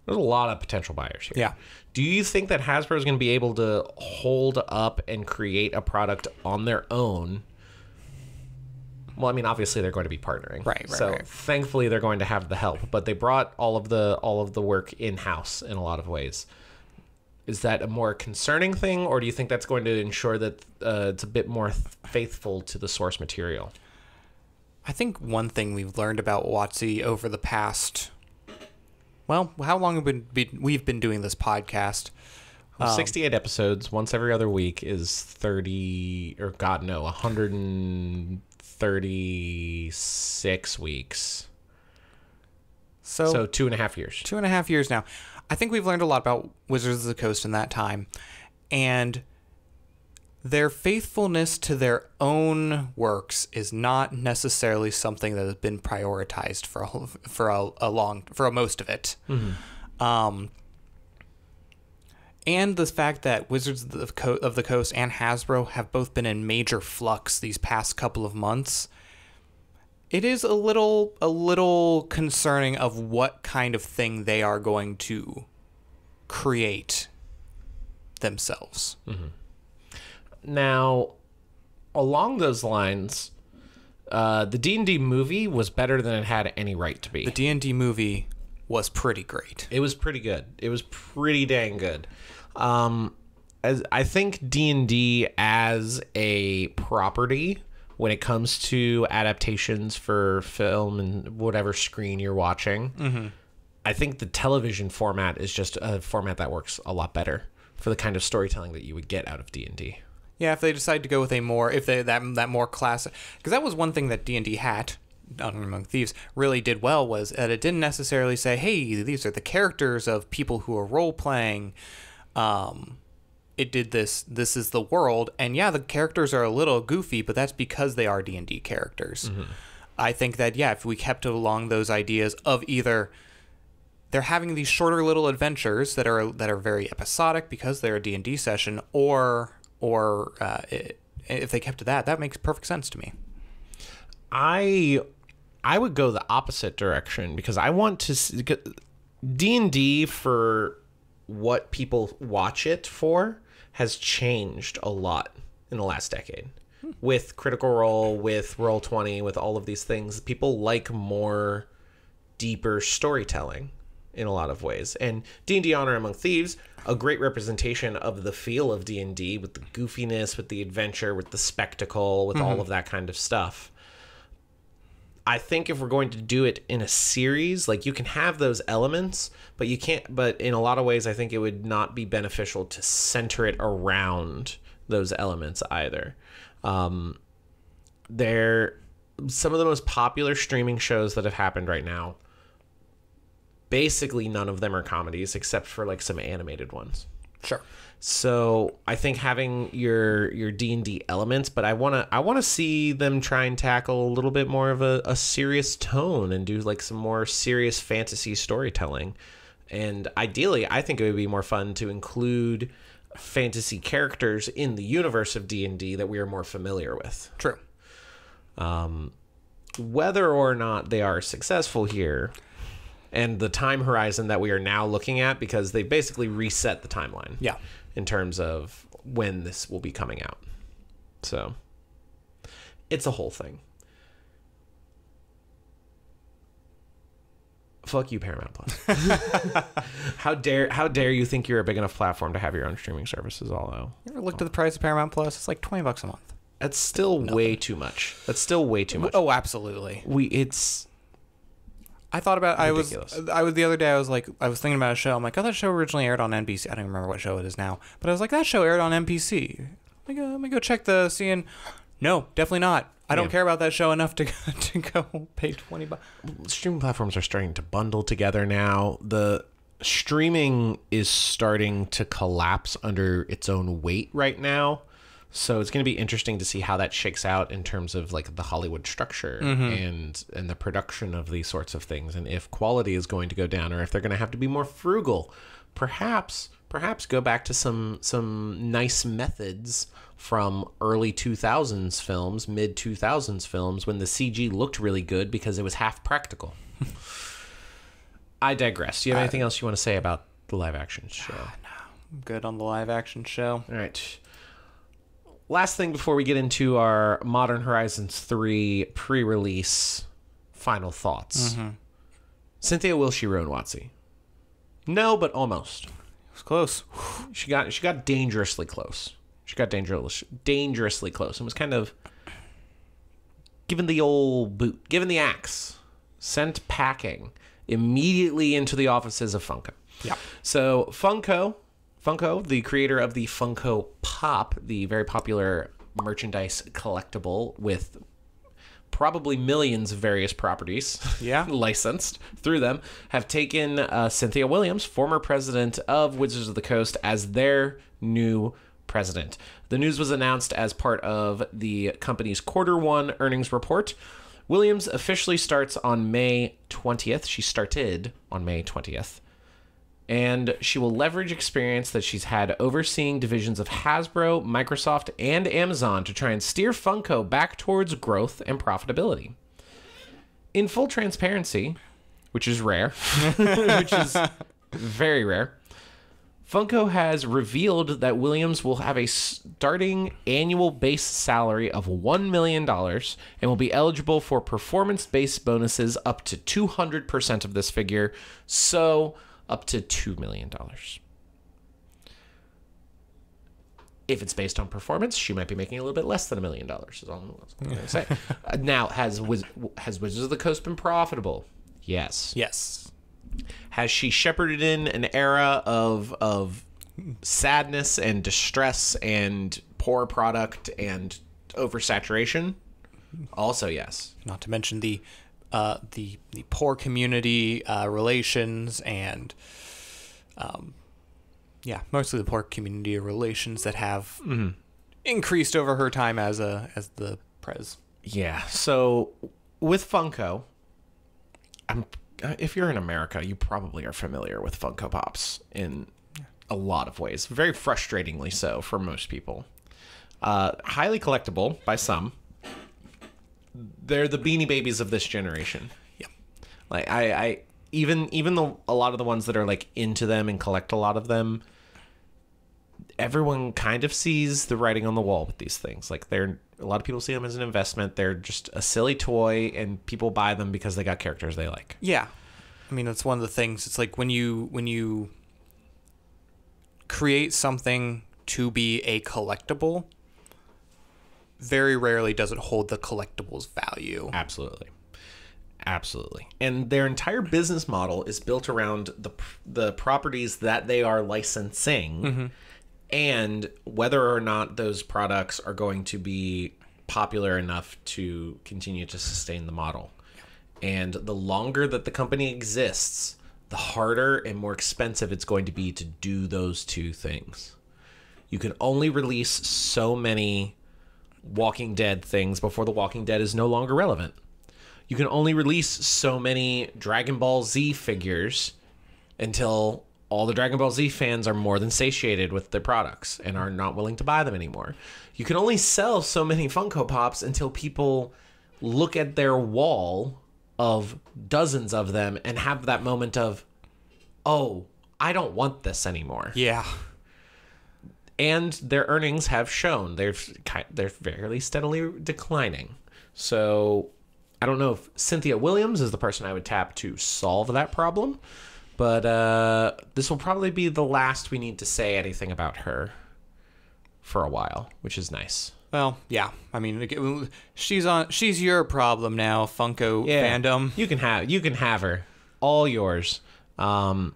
There's a lot of potential buyers here. Yeah. Do you think that Hasbro is going to be able to hold up and create a product on their own? Well, I mean, obviously they're going to be partnering, Right, right, So right. thankfully they're going to have the help, but they brought all of the all of the work in house in a lot of ways. Is that a more concerning thing, or do you think that's going to ensure that uh, it's a bit more th- faithful to the source material? I think one thing we've learned about WotC over the past, well, how long have we been, we've been doing this podcast? Um, 68 episodes, once every other week, is 30, or God, no, 136 weeks. So, So two and a half years. two and a half years now. I think we've learned a lot about Wizards of the Coast in that time, and their faithfulness to their own works is not necessarily something that has been prioritized for a, for a, a long for a most of it. Um, and the fact that Wizards of the, Co- of the Coast and Hasbro have both been in major flux these past couple of months, it is a little a little concerning of what kind of thing they are going to create themselves. Now, along those lines, uh, the D&D movie was better than it had any right to be. The D&D movie was pretty great. It was pretty good. It was pretty dang good. Um, as I think D and D as a property when it comes to adaptations for film and whatever screen you're watching, I think the television format is just a format that works a lot better for the kind of storytelling that you would get out of D and D. Yeah, if they decide to go with a more, if they that that more classic, because that was one thing that D and D had, Honor Among Thieves, really did well was that it didn't necessarily say, "Hey, these are the characters of people who are role playing." Um, it did this. This is the world, and yeah, the characters are a little goofy, but that's because they are D and D characters. I think that yeah, if we kept along those ideas of either they're having these shorter little adventures that are that are very episodic because they're a D&D session or or uh, if they kept to that that makes perfect sense to me I I would go the opposite direction because I want to D and D for what people watch it for has changed a lot in the last decade. With Critical Role, with Roll Twenty, with all of these things, people like more deeper storytelling in a lot of ways. And D and D Honor Among Thieves, a great representation of the feel of D and D with the goofiness, with the adventure, with the spectacle, with all of that kind of stuff. I think if we're going to do it in a series, like you can have those elements, but you can't. But in a lot of ways, I think it would not be beneficial to center it around those elements either. Um, they're some of the most popular streaming shows that have happened right now. Basically, none of them are comedies except for like some animated ones. sure So I think having your your D and D elements, but I wanna I wanna see them try and tackle a little bit more of a, a serious tone and do like some more serious fantasy storytelling. And ideally, I think it would be more fun to include fantasy characters in the universe of D and D that we are more familiar with. true Um, Whether or not they are successful here, and the time horizon that we are now looking at, because they basically reset the timeline. yeah in terms of when this will be coming out. So it's a whole thing. Fuck you, Paramount Plus. how dare how dare you think you're a big enough platform to have your own streaming services? Although you ever looked at the price of paramount plus it's like 20 bucks a month that's still way too much. That's still way too much. oh absolutely We it's I thought about I was I was the other day I was like I was thinking about a show. I'm like oh that show originally aired on NBC I don't remember what show it is now. But I was like that show aired on NBC let me go, let me go check the scene no definitely not. I don't Yeah. care about that show enough to to go pay 20 bucks. Streaming platforms are starting to bundle together now. The streaming is starting to collapse under its own weight right now. So it's going to be interesting to see how that shakes out in terms of like the Hollywood structure mm-hmm. and and the production of these sorts of things and if quality is going to go down or if they're going to have to be more frugal. Perhaps perhaps go back to some some nice methods from early 2000s films, mid 2000s films when the CG looked really good because it was half practical. I digress. Do you have anything else you want to say about the live action show? Ah, I'm good on the live action show All right. Last thing before we get into our Modern Horizons 3 pre release final thoughts mm-hmm. Cynthia Will she ruin WotC? No, but almost. it was close She got she got dangerously close. She got dangerous, dangerously close and was kind of given the old boot, given the axe, sent packing immediately into the offices of Funko. Yeah. So Funko, Funko, the creator of the Funko Pop, the very popular merchandise collectible with probably millions of various properties Yeah. licensed through them, have taken uh, Cynthia Williams, former president of Wizards of the Coast, as their new president. The news was announced as part of the company's quarter one earnings report. Williams officially starts on May 20th. She started on May 20th and she will leverage experience that she's had overseeing divisions of Hasbro, Microsoft, and Amazon to try and steer Funko back towards growth and profitability. In full transparency, which is rare, which is very rare, Funko has revealed that Williams will have a starting annual base salary of $1 million and will be eligible for performance based bonuses up to 200% of this figure, so up to $2 million. If it's based on performance, she might be making a little bit less than a million dollars. Is all I'm going to say. Uh, now, has Wiz- has Wizards of the Coast been profitable? Yes. Yes. Has she shepherded in an era of of sadness and distress and poor product and oversaturation? Also, yes. Not to mention the uh, the the poor community uh, relations and um, yeah, mostly the poor community relations that have increased over her time as a as the prez. Yeah. So with Funko, I'm if you're in America, you probably are familiar with Funko Pops in a lot of ways. Very frustratingly so for most people. Uh, highly collectible by some. They're the beanie babies of this generation. Yeah. Like I, I even even the a lot of the ones that are like into them and collect a lot of them. Everyone kind of sees the writing on the wall with these things. Like they're a lot of people see them as an investment. They're just a silly toy, and people buy them because they got characters they like. Yeah. I mean, that's one of the things. It's like when you when you create something to be a collectible, very rarely does it hold the collectible's value. Absolutely. Absolutely. And their entire business model is built around the the properties that they are licensing mm-hmm. and whether or not those products are going to be popular enough to continue to sustain the model. And the longer that the company exists, the harder and more expensive it's going to be to do those two things. You can only release so many Walking Dead things before The Walking Dead is no longer relevant. You can only release so many Dragon Ball Z figures until all the Dragon Ball Z fans are more than satiated with their products and are not willing to buy them anymore. You can only sell so many Funko Pops until people look at their wall of dozens of them and have that moment of, oh, I don't want this anymore Yeah. And their earnings have shown they're they're fairly steadily declining. So I don't know if Cynthia Williams is the person I would tap to solve that problem, but uh, this will probably be the last we need to say anything about her for a while, which is nice. Well, yeah. I mean, she's on. She's your problem now, Funko fandom. You can have you can have her, all yours. Um,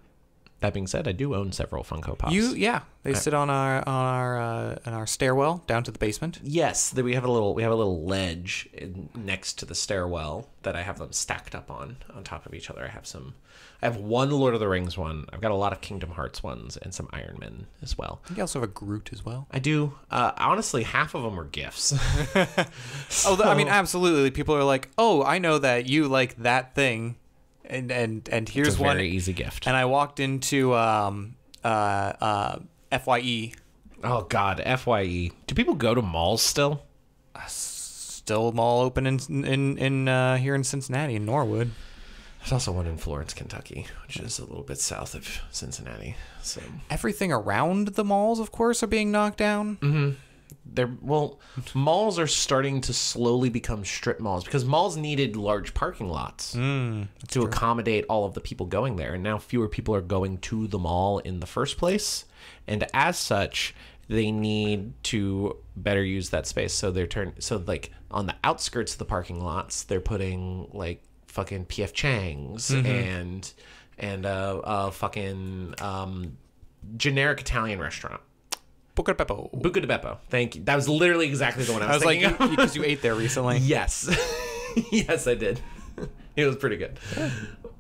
that being said, I do own several Funko Pops. You, yeah. They sit on our on our uh, on our stairwell down to the basement. Yes, that we have a little we have a little ledge in, next to the stairwell that I have them stacked up on on top of each other. I have some I have one Lord of the Rings one. I've got a lot of Kingdom Hearts ones and some Iron Man as well. You also have a Groot as well. I do. Uh, honestly, half of them were gifts. Oh, I mean, absolutely. People are like, "Oh, I know that you like that thing," and and and it's here's a one. very easy gift. And I walked into um uh uh Fye, oh God, Fye. Do people go to malls still? Uh, still mall open in in in uh, here in Cincinnati in Norwood. There's also one in Florence, Kentucky, which is a little bit south of Cincinnati. So Everything around the malls, of course, are being knocked down. Mm-hmm. they're well malls are starting to slowly become strip malls because malls needed large parking lots mm, to accommodate all of the people going there and now fewer people are going to the mall in the first place and as such they need to better use that space so they're turn so like on the outskirts of the parking lots they're putting like fucking pf chang's and and uh, uh fucking um generic italian restaurant Buca di Beppo. Buca di Beppo. Thank you. That was literally exactly the one I I was, was like, because you ate there recently. yes, yes, I did. It was pretty good.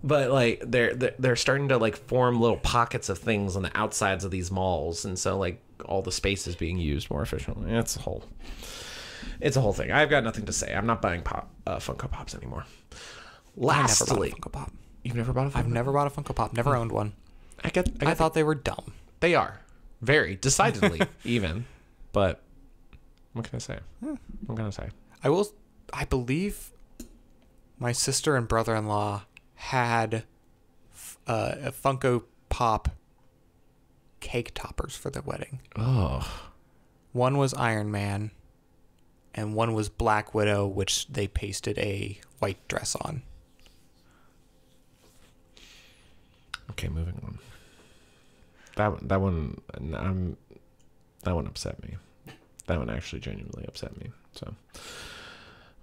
But like they're they're starting to like form little pockets of things on the outsides of these malls, and so like all the space is being used more efficiently. It's a whole, it's a whole thing. I've got nothing to say. I'm not buying pop uh, Funko Pops anymore. I Lastly, Funko Pop. you've never bought a Funko. I've never bought a Funko Pop. Never owned one. I get. I, I get thought they were dumb. they are very decidedly even, but what can I say? What can I say? I will. I believe my sister and brother-in-law had uh, a Funko Pop cake toppers for their wedding. Oh. One was Iron Man, and one was Black Widow, which they pasted a white dress on. Okay, moving on. That that one, I'm that one upset me. That one actually genuinely upset me. So,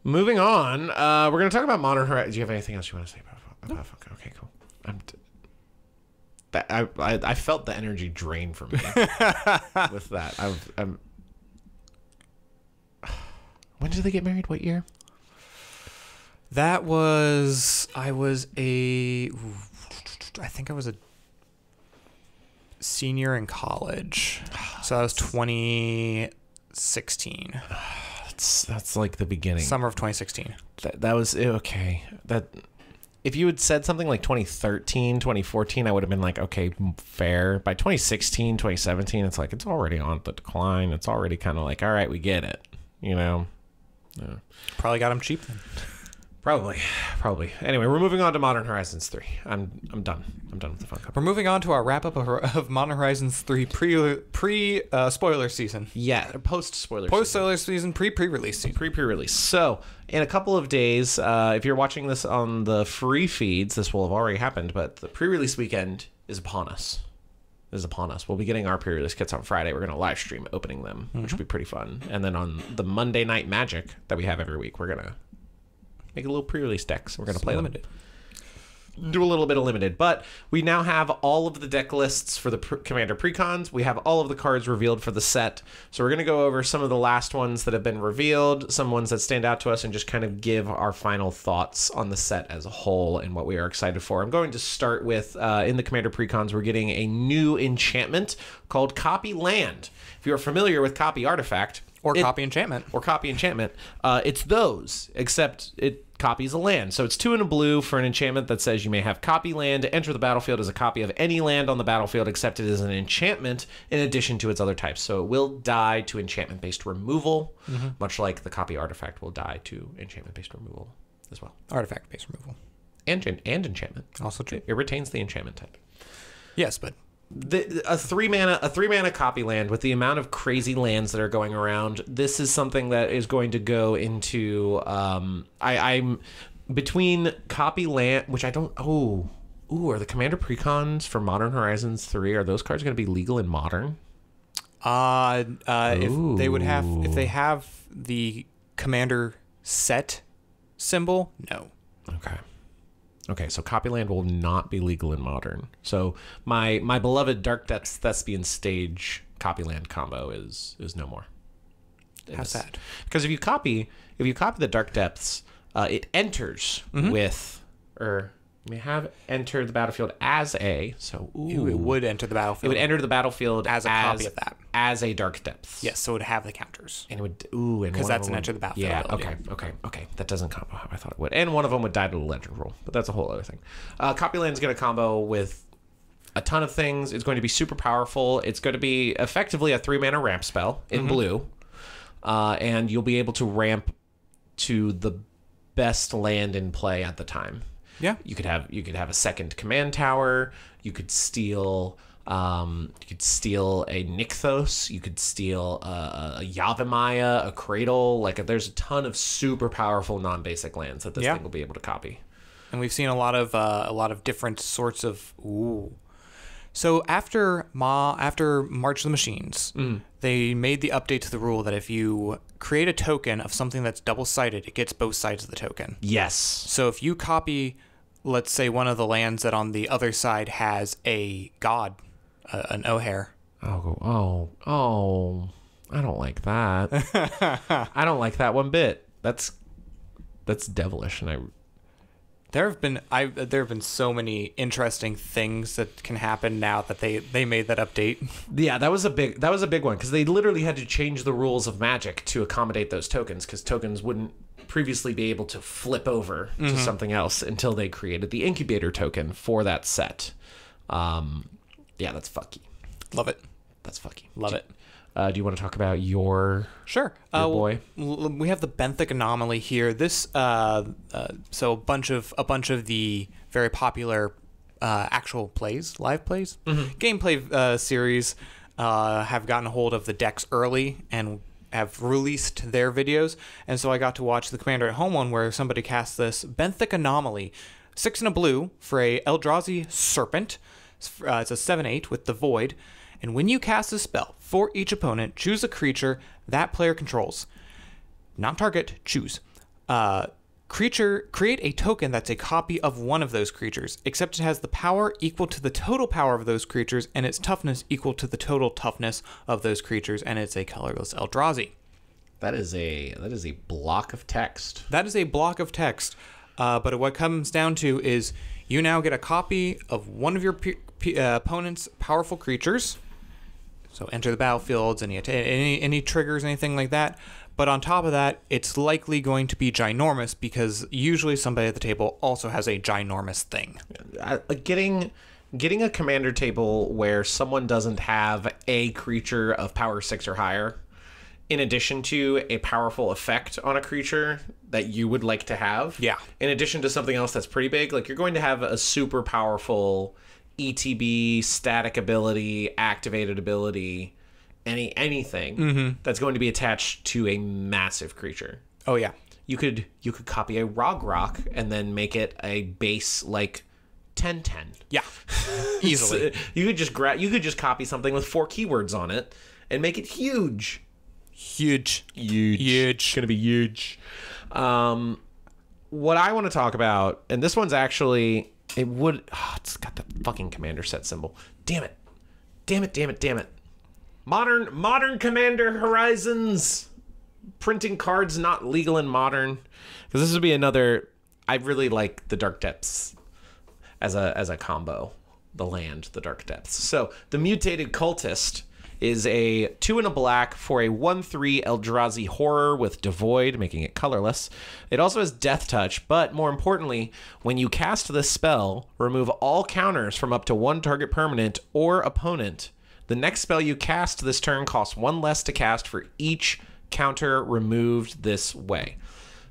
moving on, uh, we're gonna talk about Modern Horizons. Do you have anything else you want to say about? About okay, okay, cool. I'm. T- that I, I I felt the energy drain from me with that. I've, I'm. When did they get married? What year? That was I was a I think I was a senior in college. So that was 2016. That's that's like the beginning. Summer of 2016. that, that was eh, okay. That if you had said something like 2013, 2014, I would have been like, okay, fair. By 2016, 2017, it's like it's already on the decline. It's already kind of like, all right, we get it. You know. Yeah. Probably got them cheap then. Probably, probably. Anyway, we're moving on to Modern Horizons 3. I'm I'm done. I'm done with the fun Funko. We're moving on to our wrap up of, of Modern Horizons 3 pre pre uh, spoiler season. Yeah, post spoiler. Post spoiler season, pre pre release season. pre pre release. So, in a couple of days, uh, if you're watching this on the free feeds, this will have already happened. But the pre release weekend is upon us. Is upon us. We'll be getting our pre release kits on Friday. We're going to live stream opening them, which will be pretty fun. And then on the Monday night magic that we have every week, we're going to make a little pre release decks. We're going to play limited. do a little bit of limited, but we now have all of the deck lists for the pr- Commander Precons. We have all of the cards revealed for the set. So we're going to go over some of the last ones that have been revealed, some ones that stand out to us, and just kind of give our final thoughts on the set as a whole and what we are excited for. I'm going to start with uh, in the Commander Precons, we're getting a new enchantment called Copy Land. If you're familiar with Copy Artifact, Or it- copy enchantment. or copy enchantment. Uh, it's those, except it copies a land. So it's two in a blue for an enchantment that says you may have copy land enter the battlefield as a copy of any land on the battlefield, except it is an enchantment in addition to its other types. So it will die to enchantment based removal, mm-hmm. much like the copy artifact will die to enchantment based removal as well. Artifact based removal. And, and enchantment. Also true. It retains the enchantment type. Yes, but the, a three mana a three mana copy land with the amount of crazy lands that are going around this is something that is going to go into um i i'm between copy land which i don't oh ooh are the commander precons for modern horizons 3 are those cards going to be legal in modern uh, uh, if they would have if they have the commander set symbol, no. Okay. Okay, so Copyland will not be legal in modern. So my my beloved Dark Depths Thespian stage Copyland combo is is no more. How sad. Because if you copy if you copy the Dark Depths, uh, it enters Mm-hmm. with or you may have entered the battlefield as a so ooh, It would enter the battlefield. it would enter the battlefield As a copy of that. as a Dark Depths. yes, so it would have the counters. And it would ooh, and 'Cause one that's an them enter the battlefield Yeah, ability. okay, okay, okay. That doesn't combo how I thought it would. And one of them would die to the legend rule, but that's a whole other thing. Uh, Copyland's going to combo with a ton of things. It's going to be super powerful. It's going to be effectively a three mana ramp spell in Mm-hmm. blue, uh, and you'll be able to ramp to the best land in play at the time. Yeah. You could have you could have a second command tower. You could steal um, you could steal a Nykthos. You could steal a, a Yavimaya, a Cradle. Like there's a ton of super powerful non-basic lands that this Yeah. thing will be able to copy. and we've seen a lot of uh, a lot of different sorts of ooh. So after Ma after March of the Machines, they made the update to the rule that if you create a token of something that's double sided, it gets both sides of the token. Yes. So if you copy, let's say one of the lands that on the other side has a god, uh, an Ojer. Oh, oh, oh! I don't like that. I don't like that one bit. That's that's devilish, and I There have been I there have been so many interesting things that can happen now that they they made that update. Yeah, that was a big that was a big one because they literally had to change the rules of Magic to accommodate those tokens because tokens wouldn't previously be able to flip over to something else until they created the incubator token for that set. Um, yeah, that's fucky. Love it. That's fucky. Love it. Uh, do you want to talk about your? Sure. Your uh, boy. We have the Benthic anomaly here. This, uh, uh, so a bunch of a bunch of the very popular uh, actual plays, live plays, gameplay uh, series uh, have gotten a hold of the decks early and have released their videos. And so I got to watch the Commander at Home one where somebody cast this Benthic anomaly, six and a blue for a Eldrazi Serpent. It's a seven eight with Devoid. And when you cast a spell for each opponent, choose a creature that player controls. Not target, choose. Uh, creature create a token that's a copy of one of those creatures, except it has the power equal to the total power of those creatures and its toughness equal to the total toughness of those creatures, and it's a colorless Eldrazi. That is a that is a block of text. That is a block of text. Uh, but what comes down to is you now get a copy of one of your p- p- uh, opponent's powerful creatures. So enter the battlefields, any, any any triggers, anything like that. But on top of that, it's likely going to be ginormous because usually somebody at the table also has a ginormous thing. Uh, getting getting a commander table where someone doesn't have a creature of power six or higher, in addition to a powerful effect on a creature that you would like to have. Yeah. In addition to something else that's pretty big, like you're going to have a super powerful ETB, static ability, activated ability, any anything that's going to be attached to a massive creature. Oh yeah, You could you could copy a Rog Rock and then make it a base like 10 10. yeah, easily. You could just grab you could just copy something with four keywords on it and make it huge. Huge, Huge. huge. Gonna be huge. Um what I want to talk about, and this one's actually it would oh, it's got the fucking commander set symbol. Damn it. Damn it, damn it, damn it. Modern modern commander horizons printing cards not legal in modern because this would be another i really like the dark depths as a as a combo the land the dark depths so the mutated cultist is a two and a black for a 1-3 eldrazi horror with devoid making it colorless it also has death touch but more importantly when you cast this spell remove all counters from up to one target permanent or opponent the next spell you cast this turn costs one less to cast for each counter removed this way.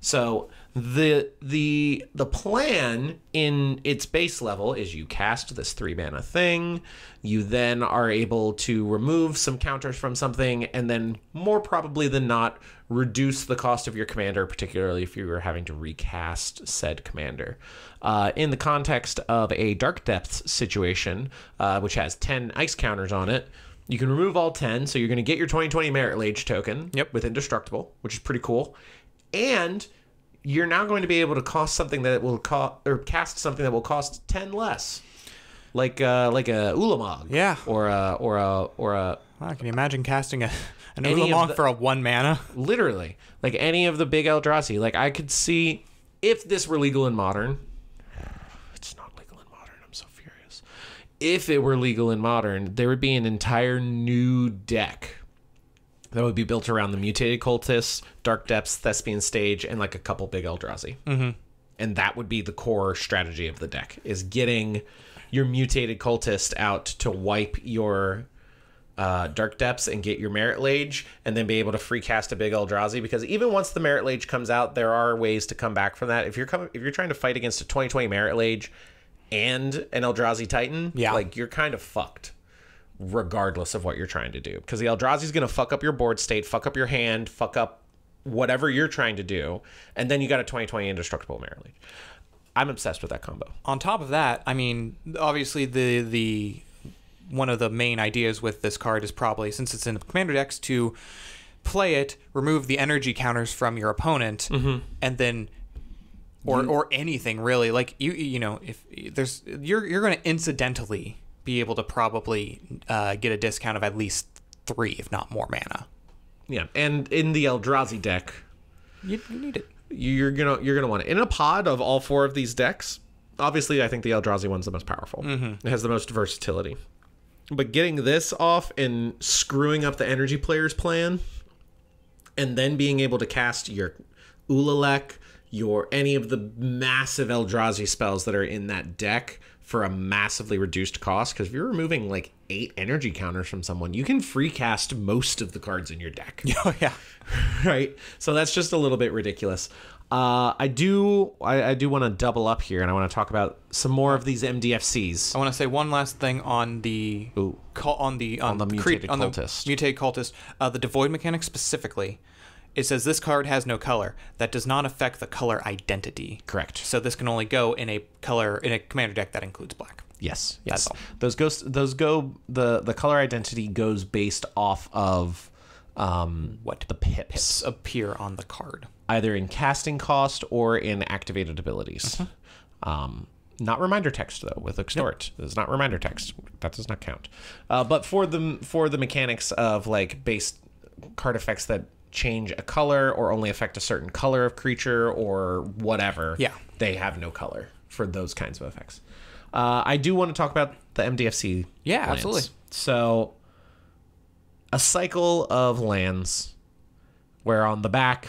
So the the the plan in its base level is you cast this three mana thing, you then are able to remove some counters from something, and then more probably than not reduce the cost of your commander, particularly if you were having to recast said commander. Uh, in the context of a Dark Depths situation, uh, which has ten ice counters on it, you can remove all 10, so you're going to get your 2020 Marit Lage token Yep. with Indestructible, which is pretty cool. And you're now going to be able to cost something that will cost or cast something that will cost 10 less. Like uh like a Ulamog. Yeah. Or a or a or a Wow, can you imagine casting a an Any Ulamog the- for a one mana? literally like any of the big Eldrazi. Like I could see if this were legal in modern. It's not legal in modern. I'm so furious. If it were legal in modern, there would be an entire new deck that would be built around the mutated cultists, dark depths, thespian stage, and like a couple big Eldrazi. Mm-hmm. And that would be the core strategy of the deck: is getting your mutated cultist out to wipe your uh, Dark Depths and get your Marit Lage, and then be able to free cast a big Eldrazi. Because even once the Marit Lage comes out, there are ways to come back from that. If you're coming, if you're trying to fight against a 2020 Marit Lage and an Eldrazi Titan, Yeah. like you're kind of fucked, regardless of what you're trying to do. Because the Eldrazi is going to fuck up your board state, fuck up your hand, fuck up whatever you're trying to do, and then you got a 2020 Indestructible Marit Lage. I'm obsessed with that combo. on top of that, I mean, obviously the the one of the main ideas with this card is probably since it's in the commander decks to play it, remove the energy counters from your opponent, mm-hmm. and then or or anything really. Like you you know if there's you're you're going to incidentally be able to probably uh, get a discount of at least three, if not more mana. Yeah, and in the Eldrazi deck, You, you need it. you're gonna you're gonna want it in a pod of all four of these decks. Obviously, I think the Eldrazi one's the most powerful. It has the most versatility. But getting this off and screwing up the energy player's plan, and then being able to cast your Ulalek, your any of the massive Eldrazi spells that are in that deck for a massively reduced cost. Because if you're removing like eight energy counters from someone, you can free cast most of the cards in your deck Oh yeah. right? So that's just a little bit ridiculous. Uh, I do I, I do want to double up here, and I want to talk about some more of these MDFCs. I want to say one last thing on the Ooh. cul- on the on, the cre- mutated on cultist. The mutated cultist. Uh, the devoid mechanic specifically. It says this card has no color. That does not affect the color identity. Correct. So this can only go in a color in a commander deck that includes black. Yes, yes. Those ghosts, those go the the color identity goes based off of um, What the pips, appear on the card. either in casting cost or in activated abilities. Um, not reminder text though with extort. It's not reminder text. That does not count. Uh, but for the for the mechanics of like base card effects that change a color or only affect a certain color of creature or whatever, Yeah. they have no color for those kinds of effects. Uh, I do want to talk about the MDFC. Yeah, lands. absolutely. So, a cycle of lands where on the back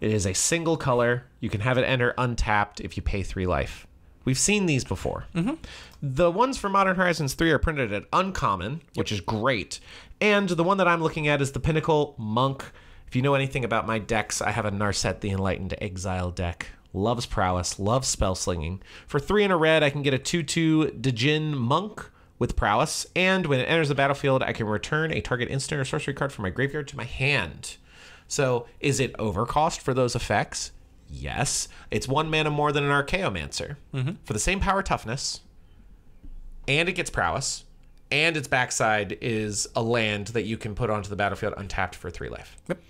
it is a single color. You can have it enter untapped if you pay three life. We've seen these before. Mm-hmm. The ones for Modern Horizons 3 are printed at uncommon, which is great. And the one that I'm looking at is the Pinnacle Monk. If you know anything about my decks, I have a Narset the Enlightened Exile deck. Loves prowess, loves spell slinging. For three and a red, I can get a 2 2 Djinn Monk with prowess. And when it enters the battlefield, I can return a target instant or sorcery card from my graveyard to my hand. So, is it overcost for those effects? Yes. It's one mana more than an Archaeomancer. Mm-hmm. For the same power toughness, and it gets prowess, and its backside is a land that you can put onto the battlefield untapped for three life. Yep.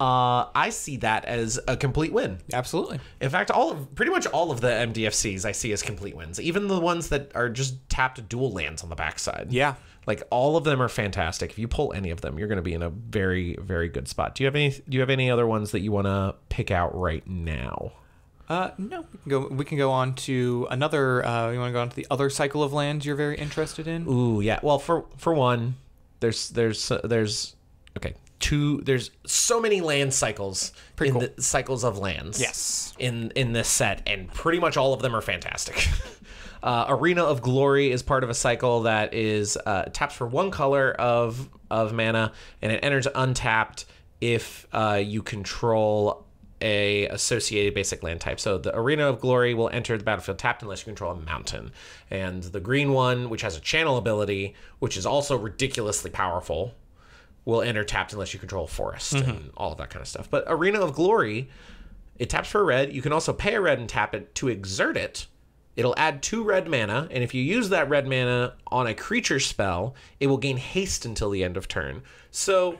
Uh, I see that as a complete win. Absolutely. In fact, all of pretty much all of the MDFCs I see as complete wins, even the ones that are just tapped dual lands on the backside. Yeah. Like all of them are fantastic. If you pull any of them, you're going to be in a very very good spot. Do you have any do you have any other ones that you want to pick out right now? Uh, no, we can go. We can go on to another. Uh, you want to go on to the other cycle of lands you're very interested in? Ooh, yeah. Well, for for one, there's there's there's okay, two there's so many land cycles Pretty in cool. the cycles of lands. Yes. In in this set and pretty much all of them are fantastic. Uh, Arena of Glory is part of a cycle that is uh, taps for one color of of mana, and it enters untapped if uh, you control a associated basic land type. So the Arena of Glory will enter the battlefield tapped unless you control a mountain, and the green one, which has a channel ability, which is also ridiculously powerful, will enter tapped unless you control a forest mm-hmm. and all of that kind of stuff. But Arena of Glory, it taps for a red. You can also pay a red and tap it to exert it. It'll add two red mana, and if you use that red mana on a creature spell, it will gain haste until the end of turn. So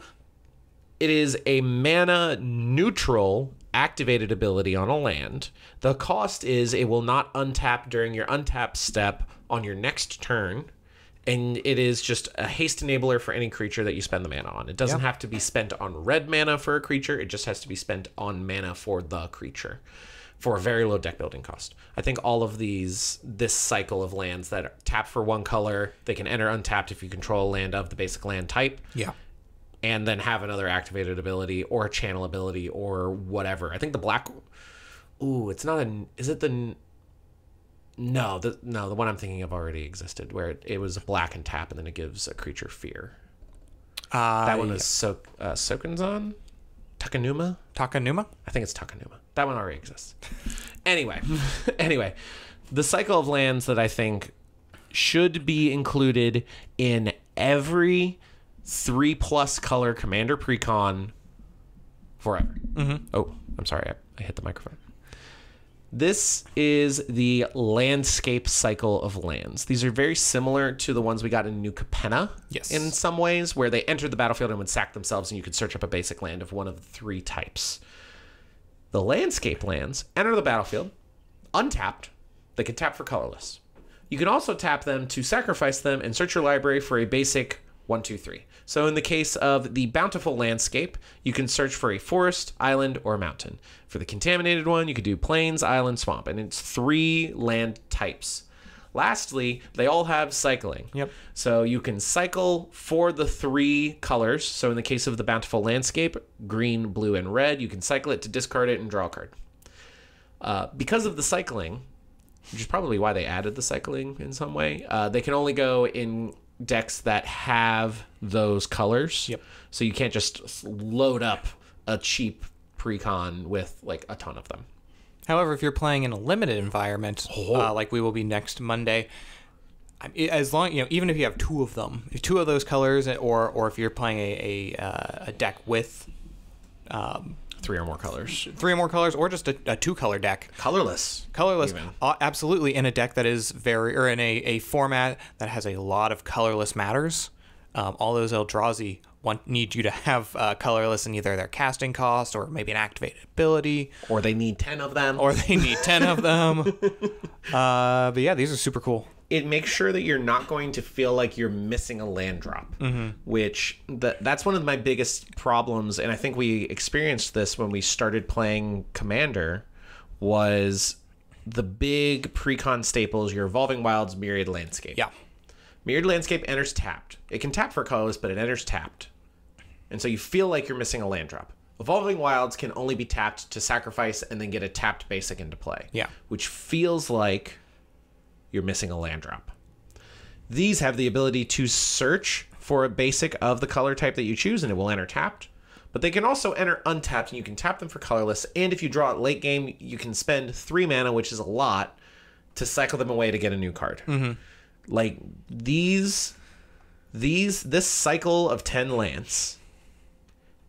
it is a mana neutral activated ability on a land. The cost is it will not untap during your untap step on your next turn. And it is just a haste enabler for any creature that you spend the mana on. It doesn't have to be spent on red mana for a creature, it just has to be spent on mana for the creature for a very low deck building cost. I think all of these, this cycle of lands that are tap for one color, they can enter untapped if you control a land of the basic land type Yeah. And then have another activated ability or a channel ability or whatever. I think the black. Ooh, it's not a. Is it the? No, the no, the one I'm thinking of already existed, where it, it was a black and tap, and then it gives a creature fear. Uh, That one was so uh, Sokenzan, Takenuma. Takenuma. I think it's Takenuma. That one already exists. anyway, anyway, the cycle of lands that I think should be included in every three plus color commander precon forever. Mm-hmm. Oh, I'm sorry, I, I hit the microphone. This is the landscape cycle of lands. These are very similar to the ones we got in New Capenna Yes. in some ways, where they entered the battlefield and would sack themselves, and you could search up a basic land of one of the three types. The landscape lands enter the battlefield untapped. They can tap for colorless. You can also tap them to sacrifice them and search your library for a basic one, two, three. So in the case of the bountiful landscape, you can search for a forest, island, or mountain. For the contaminated one, you could do plains, island, swamp, and it's three land types. Lastly, they all have cycling. Yep. So you can cycle for the three colors. So in the case of the bountiful landscape, green, blue, and red, you can cycle it to discard it and draw a card. Uh, because of the cycling, which is probably why they added the cycling in some way, uh, they can only go in decks that have those colors. Yep. So you can't just load up a cheap precon with like a ton of them. However, if you're playing in a limited environment, Oh. uh, like we will be next Monday, as long you know, even if you have two of them, two of those colors, or or if you're playing a a, uh, a deck with um, three or more colors. three or more colors, or just a, a two color deck. Colorless. Colorless, uh, absolutely. In a deck that is very, or in a, a format that has a lot of colorless matters, um, all those Eldrazi want need you to have uh, colorless in either their casting cost or maybe an activated ability, Or they need 10 of them. or they need ten of them. Uh, but yeah, these are super cool. It makes sure that you're not going to feel like you're missing a land drop, mm-hmm. which that that's one of my biggest problems, and I think we experienced this when we started playing Commander, was the big precon staples, your Evolving Wilds Myriad Landscape. Yeah, Myriad Landscape enters tapped. It can tap for colors, but it enters tapped. And so you feel like you're missing a land drop. Evolving Wilds can only be tapped to sacrifice and then get a tapped basic into play. Yeah. Which feels like you're missing a land drop. These have the ability to search for a basic of the color type that you choose and it will enter tapped. But they can also enter untapped and you can tap them for colorless. And if you draw it late game, you can spend three mana, which is a lot, to cycle them away to get a new card. Mm-hmm. Like these these this cycle of 10 lands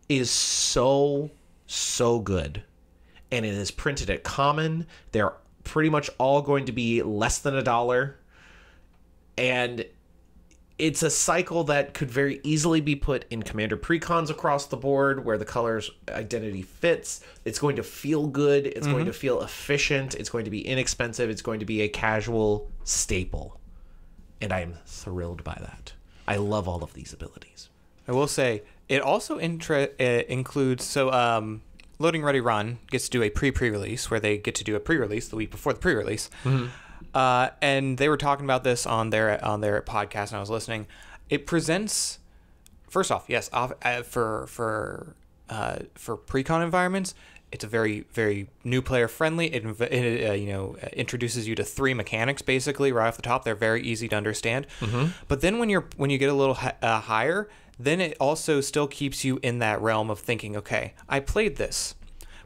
is so so good and it is printed at common they're pretty much all going to be less than a dollar. And it's a cycle that could very easily be put in commander precons across the board where the colors identity fits. It's going to feel good. It's going to feel efficient. It's going to be inexpensive. It's going to be a casual staple. And i am thrilled by that. I love all of these abilities. I will say it also intra- uh, includes so um, loading ready run gets to do a pre pre release where they get to do a pre release the week before the pre release, uh, and they were talking about this on their on their podcast and I was listening. It presents first off, yes, off, uh, for for uh, for precon environments. It's a very, very new player friendly. It, it uh, you know introduces you to three mechanics basically right off the top. They're very easy to understand. But then when you're when you get a little hi- uh, higher, then it also still keeps you in that realm of thinking, okay, I played this,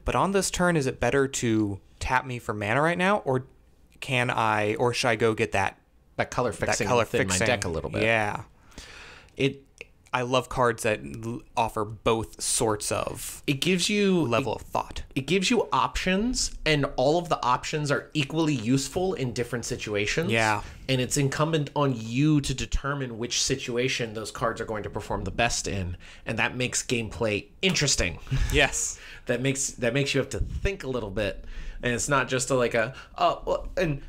but on this turn, is it better to tap me for mana right now, or can I, or should I go get that that color fixing that color fixing my deck a little bit. Yeah, it I love cards that l- offer both sorts of it gives you level of thought. it gives you options and all of the options are equally useful in different situations Yeah. and it's incumbent on you to determine which situation those cards are going to perform the best in and that makes gameplay interesting Yes. that makes that makes you have to think a little bit and it's not just a, like a oh well, and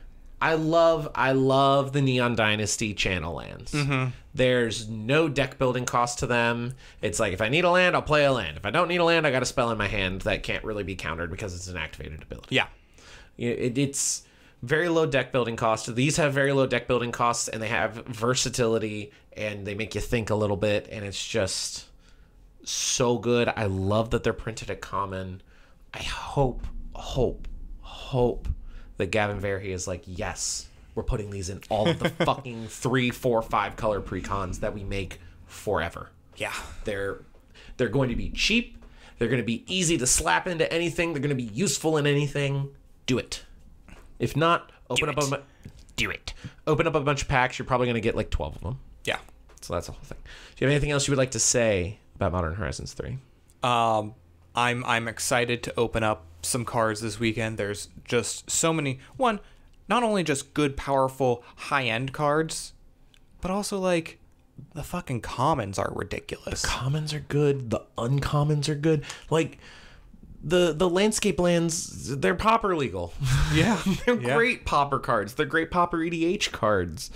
i love i love the neon dynasty channel lands mm-hmm. there's no deck building cost to them it's like if i need a land i'll play a land if i don't need a land i got a spell in my hand that can't really be countered because it's an activated ability Yeah. It, it's very low deck building cost. These have very low deck building costs, and they have versatility, and they make you think a little bit, and it's just so good. I love that they're printed at common. I hope, hope, hope that Gavin Verhey is like, yes, we're putting these in all of the fucking three, four, five color precons that we make forever. Yeah. They're they're going to be cheap. They're going to be easy to slap into anything. They're going to be useful in anything. Do it. If not, open up a do it. Open up a bunch of packs. You're probably going to get like 12 of them. Yeah. So that's the whole thing. Do you have anything else you would like to say about Modern Horizons 3? Um, I'm I'm excited to open up some cards this weekend. There's just so many. One, not only just good, powerful, high end cards, but also like the fucking commons are ridiculous. The commons are good. The uncommons are good. Like the the landscape lands, they're Pauper legal. Yeah, They're yeah. great Pauper cards. They're great Pauper EDH cards.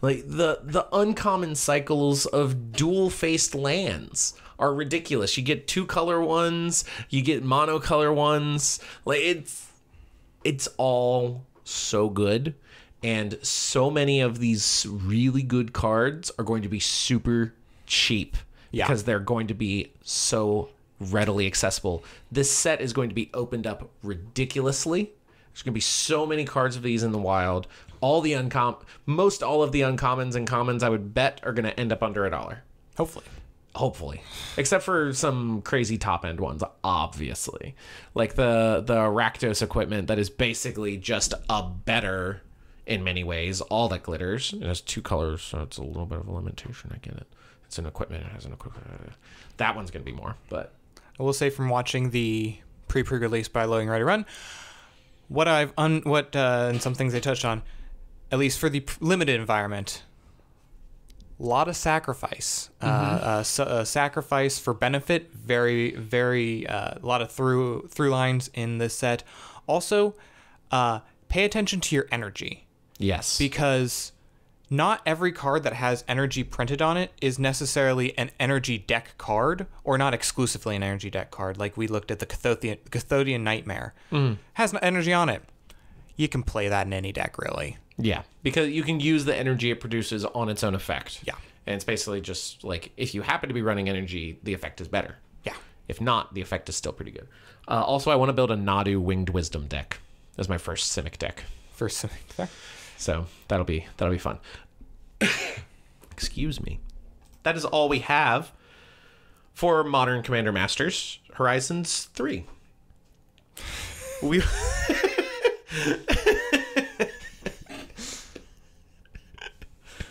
Like the the uncommon cycles of dual faced lands are ridiculous. You get two color ones, you get monocolor ones. Like it's it's all so good. And so many of these really good cards are going to be super cheap Yeah. because they're going to be so readily accessible. This set is going to be opened up ridiculously. There's going to be so many cards of these in the wild. All the uncom most all of the uncommons and commons I would bet are going to end up under a dollar. Hopefully. Hopefully. Except for some crazy top end ones, obviously. Like the the Rakdos equipment that is basically just a better in many ways. All that glitters. It has two colors, so it's a little bit of a limitation. I get it. It's an equipment, it has an equipment. That one's gonna be more, but I will say from watching the pre pre-release by Loading Ready Run. What I've un what uh, and some things they touched on, at least for the limited environment. A lot of sacrifice, uh, uh, sa- uh, sacrifice for benefit. Very, very uh, a lot of through through lines in this set. Also, uh, pay attention to your energy Yes. because not every card that has energy printed on it is necessarily an energy deck card or not exclusively an energy deck card like we looked at the Chthonian, Nightmare has no energy on it you can play that in any deck really yeah. Because you can use the energy it produces on its own effect. Yeah. And it's basically just like if you happen to be running energy, the effect is better. yeah If not, the effect is still pretty good. Uh, also, I want to build a Nadu Winged Wisdom deck as my first Simic deck. first fair. So that'll be that'll be fun. Excuse me. That is all we have for Modern Commander Masters Horizons Three. We.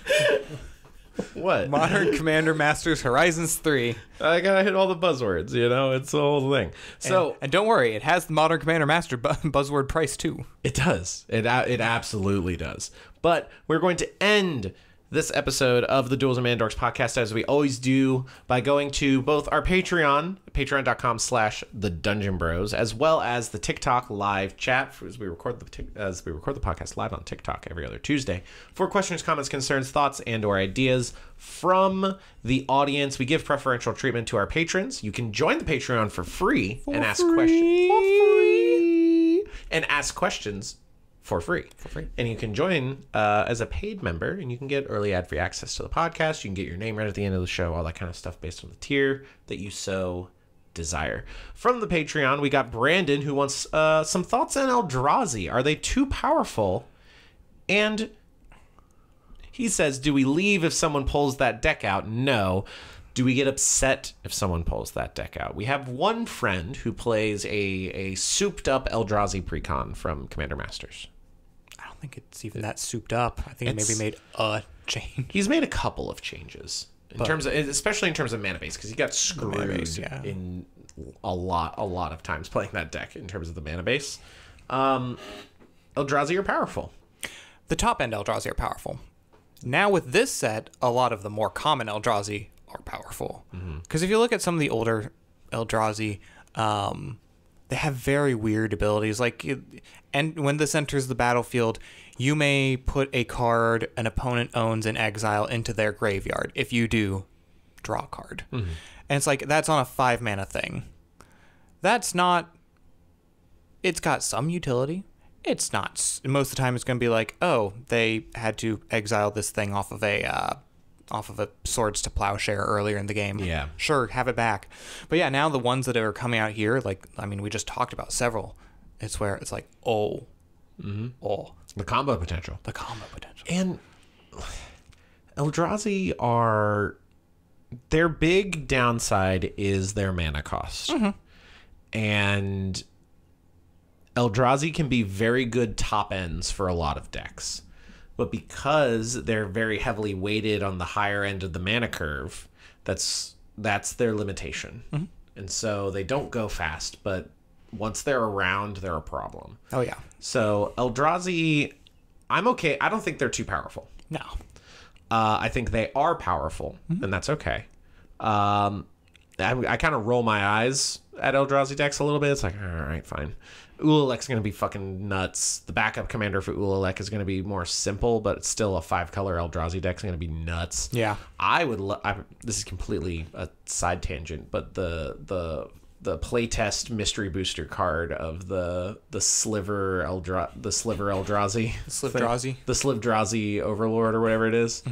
what? Modern Commander Masters Horizons 3 I gotta hit all the buzzwords. You know, it's the whole thing. So and don't worry it has the Modern Commander Master bu- buzzword price too It does. It it absolutely does. But we're going to end this episode of the Dual's and Mana Dorks podcast as we always do by going to both our Patreon, patreon.com slash the Dungeon Bros, as well as the TikTok live chat as we record the as we record the podcast live on TikTok every other Tuesday for questions, comments, concerns, thoughts, and or ideas from the audience. We give preferential treatment to our patrons. You can join the Patreon for free and ask questions for free and ask questions for free. For free. And you can join uh, as a paid member and you can get early ad free access to the podcast. You can get your name right at the end of the show, all that kind of stuff based on the tier that you so desire. From the Patreon, we got Brandon who wants uh, some thoughts on Eldrazi. Are they too powerful? And he says, Do we leave if someone pulls that deck out? No. Do we get upset if someone pulls that deck out? We have one friend who plays a, a souped up Eldrazi precon from Commander Masters. I think it's even that souped up I think it It's- maybe made a change He's made a couple of changes in terms of, especially in terms of mana base, because he got screwed base, yeah. in a lot, a lot of times playing that deck in terms of the mana base. Um, Eldrazi are powerful. the top end Eldrazi are powerful. Now with this set, a lot of the more common Eldrazi are powerful. Because if you look at some of the older Eldrazi, um, they have very weird abilities. Like, and when this enters the battlefield, you may put a card an opponent owns in exile into their graveyard. If you do, draw a card. And it's like that's on a five mana thing. That's not it's got some utility. It's not most of the time. It's going to be like, oh, they had to exile this thing off of a uh, off of a swords to plowshare earlier in the game. Yeah. sure, have it back. But yeah, now the ones that are coming out here, like I mean, we just talked about several. It's where it's like, oh, mm-hmm. oh, The combo potential. the combo potential. And Eldrazi are their big downside is their mana cost. Mm-hmm. And Eldrazi can be very good top ends for a lot of decks. But because they're very heavily weighted on the higher end of the mana curve, that's that's their limitation. And so they don't go fast, but once they're around, they're a problem. Oh yeah, So Eldrazi, I'm okay. I don't think they're too powerful. no, Uh, I think they are powerful, and that's okay. Um, I, I kind of roll my eyes at Eldrazi decks a little bit. It's like, all right, fine. Ulalek's going to be fucking nuts. The backup commander for Ulalek is going to be more simple, but it's still a five color Eldrazi deck's going to be nuts. yeah. I would. Lo- I, this is completely a side tangent, but the the the playtest mystery booster card of the the sliver Eldra the sliver Eldrazi Slivdrazi? the Slivdrazi Overlord or whatever it is,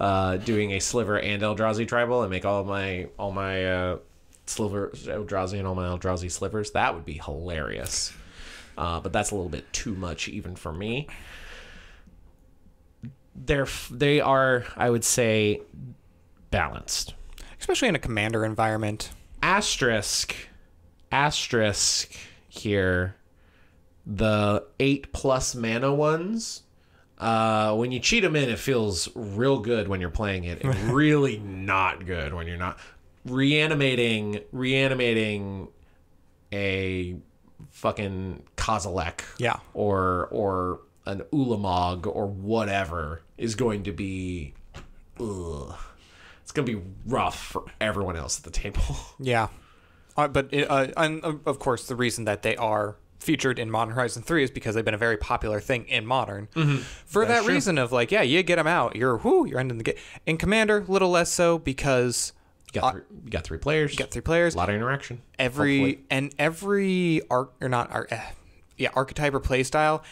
uh, doing a sliver and Eldrazi tribal and make all my all my uh, sliver Eldrazi and all my Eldrazi slivers. That would be hilarious. Uh, but that's a little bit too much even for me. They're they are I would say balanced. Especially in a commander environment. Asterisk, asterisk here. The eight plus mana ones. Uh, when you cheat them in, it feels real good when you're playing it, and really not good when you're not reanimating. Reanimating a fucking Kozilek Yeah. or or an Ulamog or whatever is going to be ugh. It's going to be rough for everyone else at the table. Yeah, uh, but it, uh, and uh, of course the reason that they are featured in Modern Horizon Three is because they've been a very popular thing in Modern. For Mm-hmm. That's that true. reason of like, yeah, you get them out, you're whoo, you're ending the game. In Commander, little less so because You got three, you got three players. you got three players. a lot of interaction. every hopefully. and every arc or not ar- eh, yeah archetype or playstyle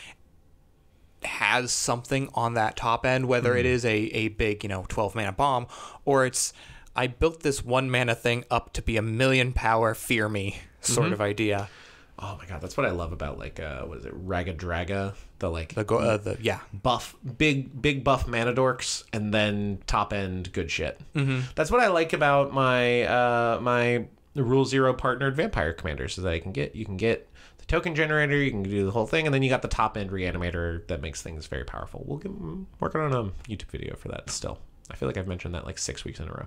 has something on that top end whether Mm-hmm. it is a, a big you know 12 mana bomb or it's i built this one mana thing up to be a million power fear me sort Mm-hmm. of idea Oh my god, that's what I love about like uh what is it, Raga Draga? The like the go uh, the yeah buff big big buff mana dorks and then top end good shit. Mm-hmm. That's what I like about my uh my rule zero partnered vampire commanders is that I can get you can get the token generator, you can do the whole thing, and then you got the top end reanimator that makes things very powerful. We'll get working on a YouTube video for that still. I feel like I've mentioned that like six weeks in a row.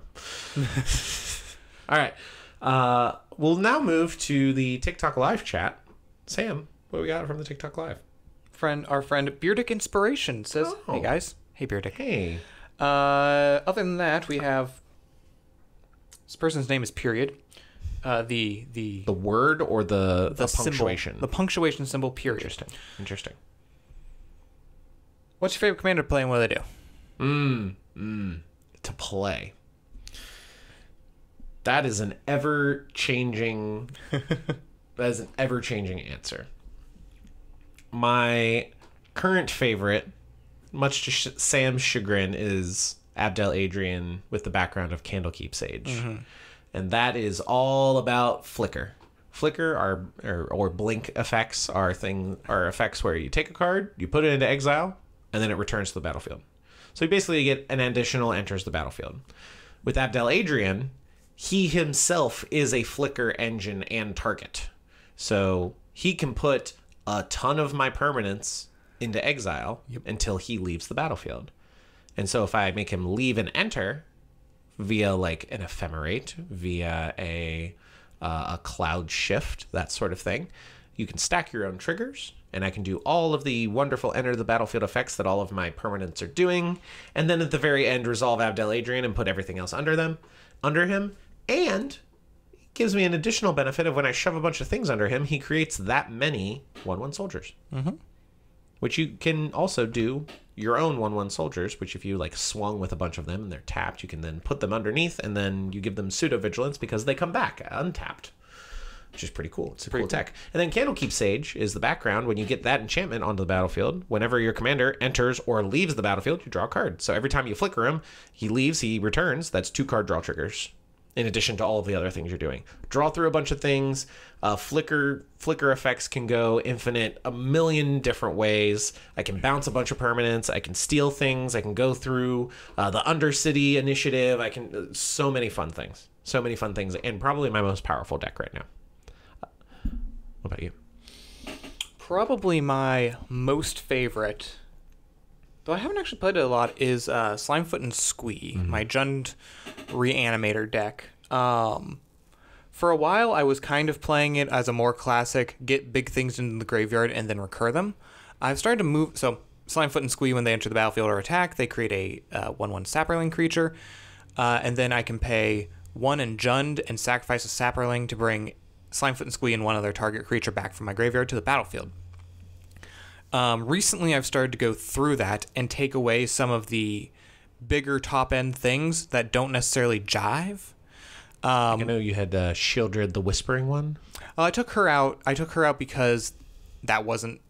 All right. Uh, we'll now move to the TikTok live chat. Sam, what we got from the TikTok live? friend our friend Beardic inspiration says Oh. hey guys hey Beardic. Hey, Uh, other than that, we have this person's name is period. Uh, the the the word or the the, symbol- punctuation? the punctuation symbol period. Interesting. Interesting. What's your favorite commander to play and what do they do? Mm, mm, to play. That is an ever changing. that is an ever changing answer. My current favorite, much to Sh- Sam's chagrin, is Abdel Adrian with the background of Candlekeep Sage, mm-hmm. and that is all about flicker. Flicker are or, or blink effects are thing are effects where you take a card, you put it into exile, and then it returns to the battlefield. So you basically get an additional enters the battlefield. With Abdel Adrian, he himself is a flicker engine and target. So he can put a ton of my permanents into exile until he leaves the battlefield. And so if I make him leave and enter via like an ephemerate, via a uh, a cloud shift, that sort of thing, you can stack your own triggers, and I can do all of the wonderful enter the battlefield effects that all of my permanents are doing, and then at the very end resolve Abdel Adrian and put everything else under them, under him, and it gives me an additional benefit of when I shove a bunch of things under him, he creates that many one-one soldiers. Mm-hmm. Which you can also do your own one-one soldiers, which if you like swung with a bunch of them and they're tapped, you can then put them underneath, and then you give them pseudo vigilance because they come back untapped, which is pretty cool. It's a pretty cool tech. And then Candlekeep Sage is the background. When you get that enchantment onto the battlefield, whenever your commander enters or leaves the battlefield, you draw a card. So every time you flicker him, he leaves, he returns. That's two card draw triggers in addition to all of the other things you're doing. Draw through a bunch of things. Uh, flicker flicker effects can go infinite, a million different ways. I can bounce a bunch of permanents. I can steal things. I can go through uh, the Undercity initiative. I can uh, so many fun things, so many fun things, and probably my most powerful deck right now. What about you? Probably my most favorite, though I haven't actually played it a lot, is uh, Slimefoot and Squee, my Jund Reanimator deck. Um, for a while, I was kind of playing it as a more classic get big things into the graveyard and then recur them. I've started to move. So, Slimefoot and Squee, when they enter the battlefield or attack, they create a uh, 1 1 Saproling creature. Uh, and then I can pay 1 and Jund and sacrifice a Saproling to bring Slimefoot and Squee and one other target creature back from my graveyard to the battlefield. Um, recently, I've started to go through that and take away some of the bigger top end things that don't necessarily jive. I know you had uh, Sheoldred the Whispering one. Uh, I took her out. I took her out because that wasn't.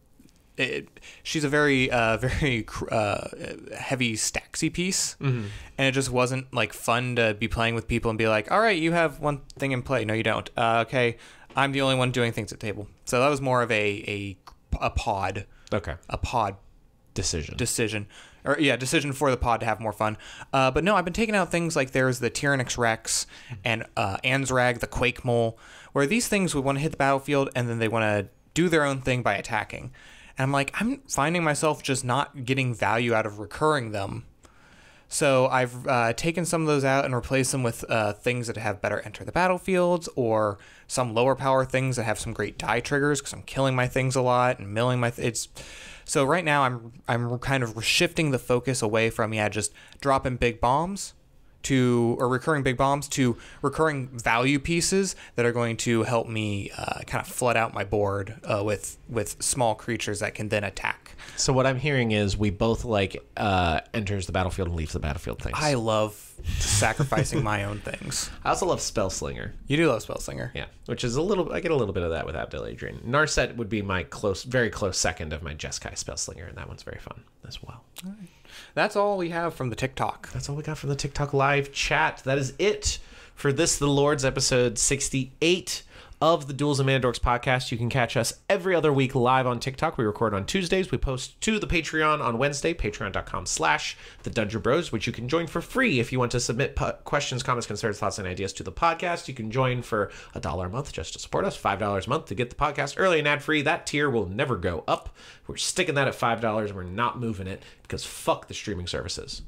It, she's a very, uh, very uh, heavy stacksy piece, and it just wasn't like fun to be playing with people and be like, "All right, you have one thing in play. No, you don't. Uh, okay, I'm the only one doing things at table." So that was more of a a, a pod, Okay. a pod Decision. decision or yeah decision for the pod to have more fun uh, but no i've been taking out things like there's the Tyrranax Rex and uh, anzrag the quake mole where these things would want to hit the battlefield and then they want to do their own thing by attacking and i'm like i'm finding myself just not getting value out of recurring them So I've uh, taken some of those out and replaced them with uh, things that have better enter the battlefields, or some lower power things that have some great die triggers because I'm killing my things a lot and milling my. Th- it's so right now I'm I'm kind of shifting the focus away from yeah just dropping big bombs to or recurring big bombs to recurring value pieces that are going to help me uh, kind of flood out my board uh, with with small creatures that can then attack. So what I'm hearing is we both like uh, enters the battlefield and leaves the battlefield things. I love sacrificing my own things. I also love Spell Slinger. You do love Spellslinger. Yeah, which is a little. I get a little bit of that with Abdel Adrian. Narset would be my close, very close second of my Jeskai Spell Slinger, and that one's very fun as well. That's all we have from the TikTok. That's all we got from the TikTok live chat. That is it for this, the Lords episode 68 of the Dual's and Mana Dorks podcast. You can catch us every other week live on TikTok. We record on Tuesdays. We post to the Patreon on Wednesday, patreon.com slash the Dungeon Bros, which you can join for free if you want to submit pu- questions, comments, concerns, thoughts, and ideas to the podcast. You can join for a dollar a month just to support us, $5 a month to get the podcast early and ad free. That tier will never go up. We're sticking that at $5 and we're not moving it because fuck the streaming services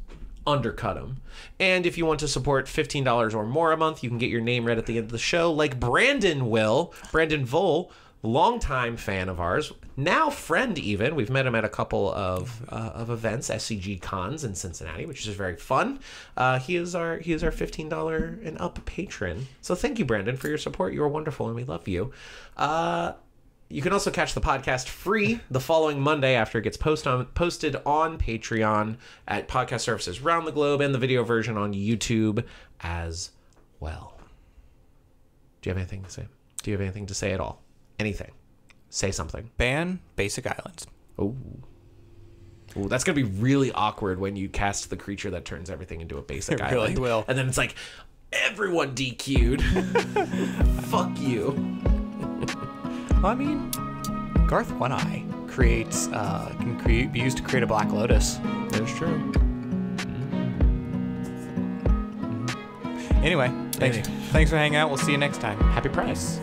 undercut them. And if you want to support $15 or more a month, you can get your name read at the end of the show, like Brandon will. Brandon Vole, longtime fan of ours, now friend even. We've met him at a couple of uh, of events, SCG cons in Cincinnati, which is very fun. Uh, he is our he is our $15 and up patron. So thank you, Brandon, for your support. You are wonderful and we love you. Uh, you can also catch the podcast free the following Monday after it gets post on, posted on Patreon at podcast services around the globe and the video version on YouTube as well. Do you have anything to say? Do you have anything to say at all? Anything? Say something. Ban Basic Islands. Oh. Ooh, that's gonna be really awkward when you cast the creature that turns everything into a basic It really will. And then it's like, everyone DQ'd. Fuck you. Well, I mean, Garth One Eye creates uh, can create, be used to create a Black Lotus. That's true. Anyway, thanks, Anyway. thanks for hanging out. We'll see you next time. Happy price.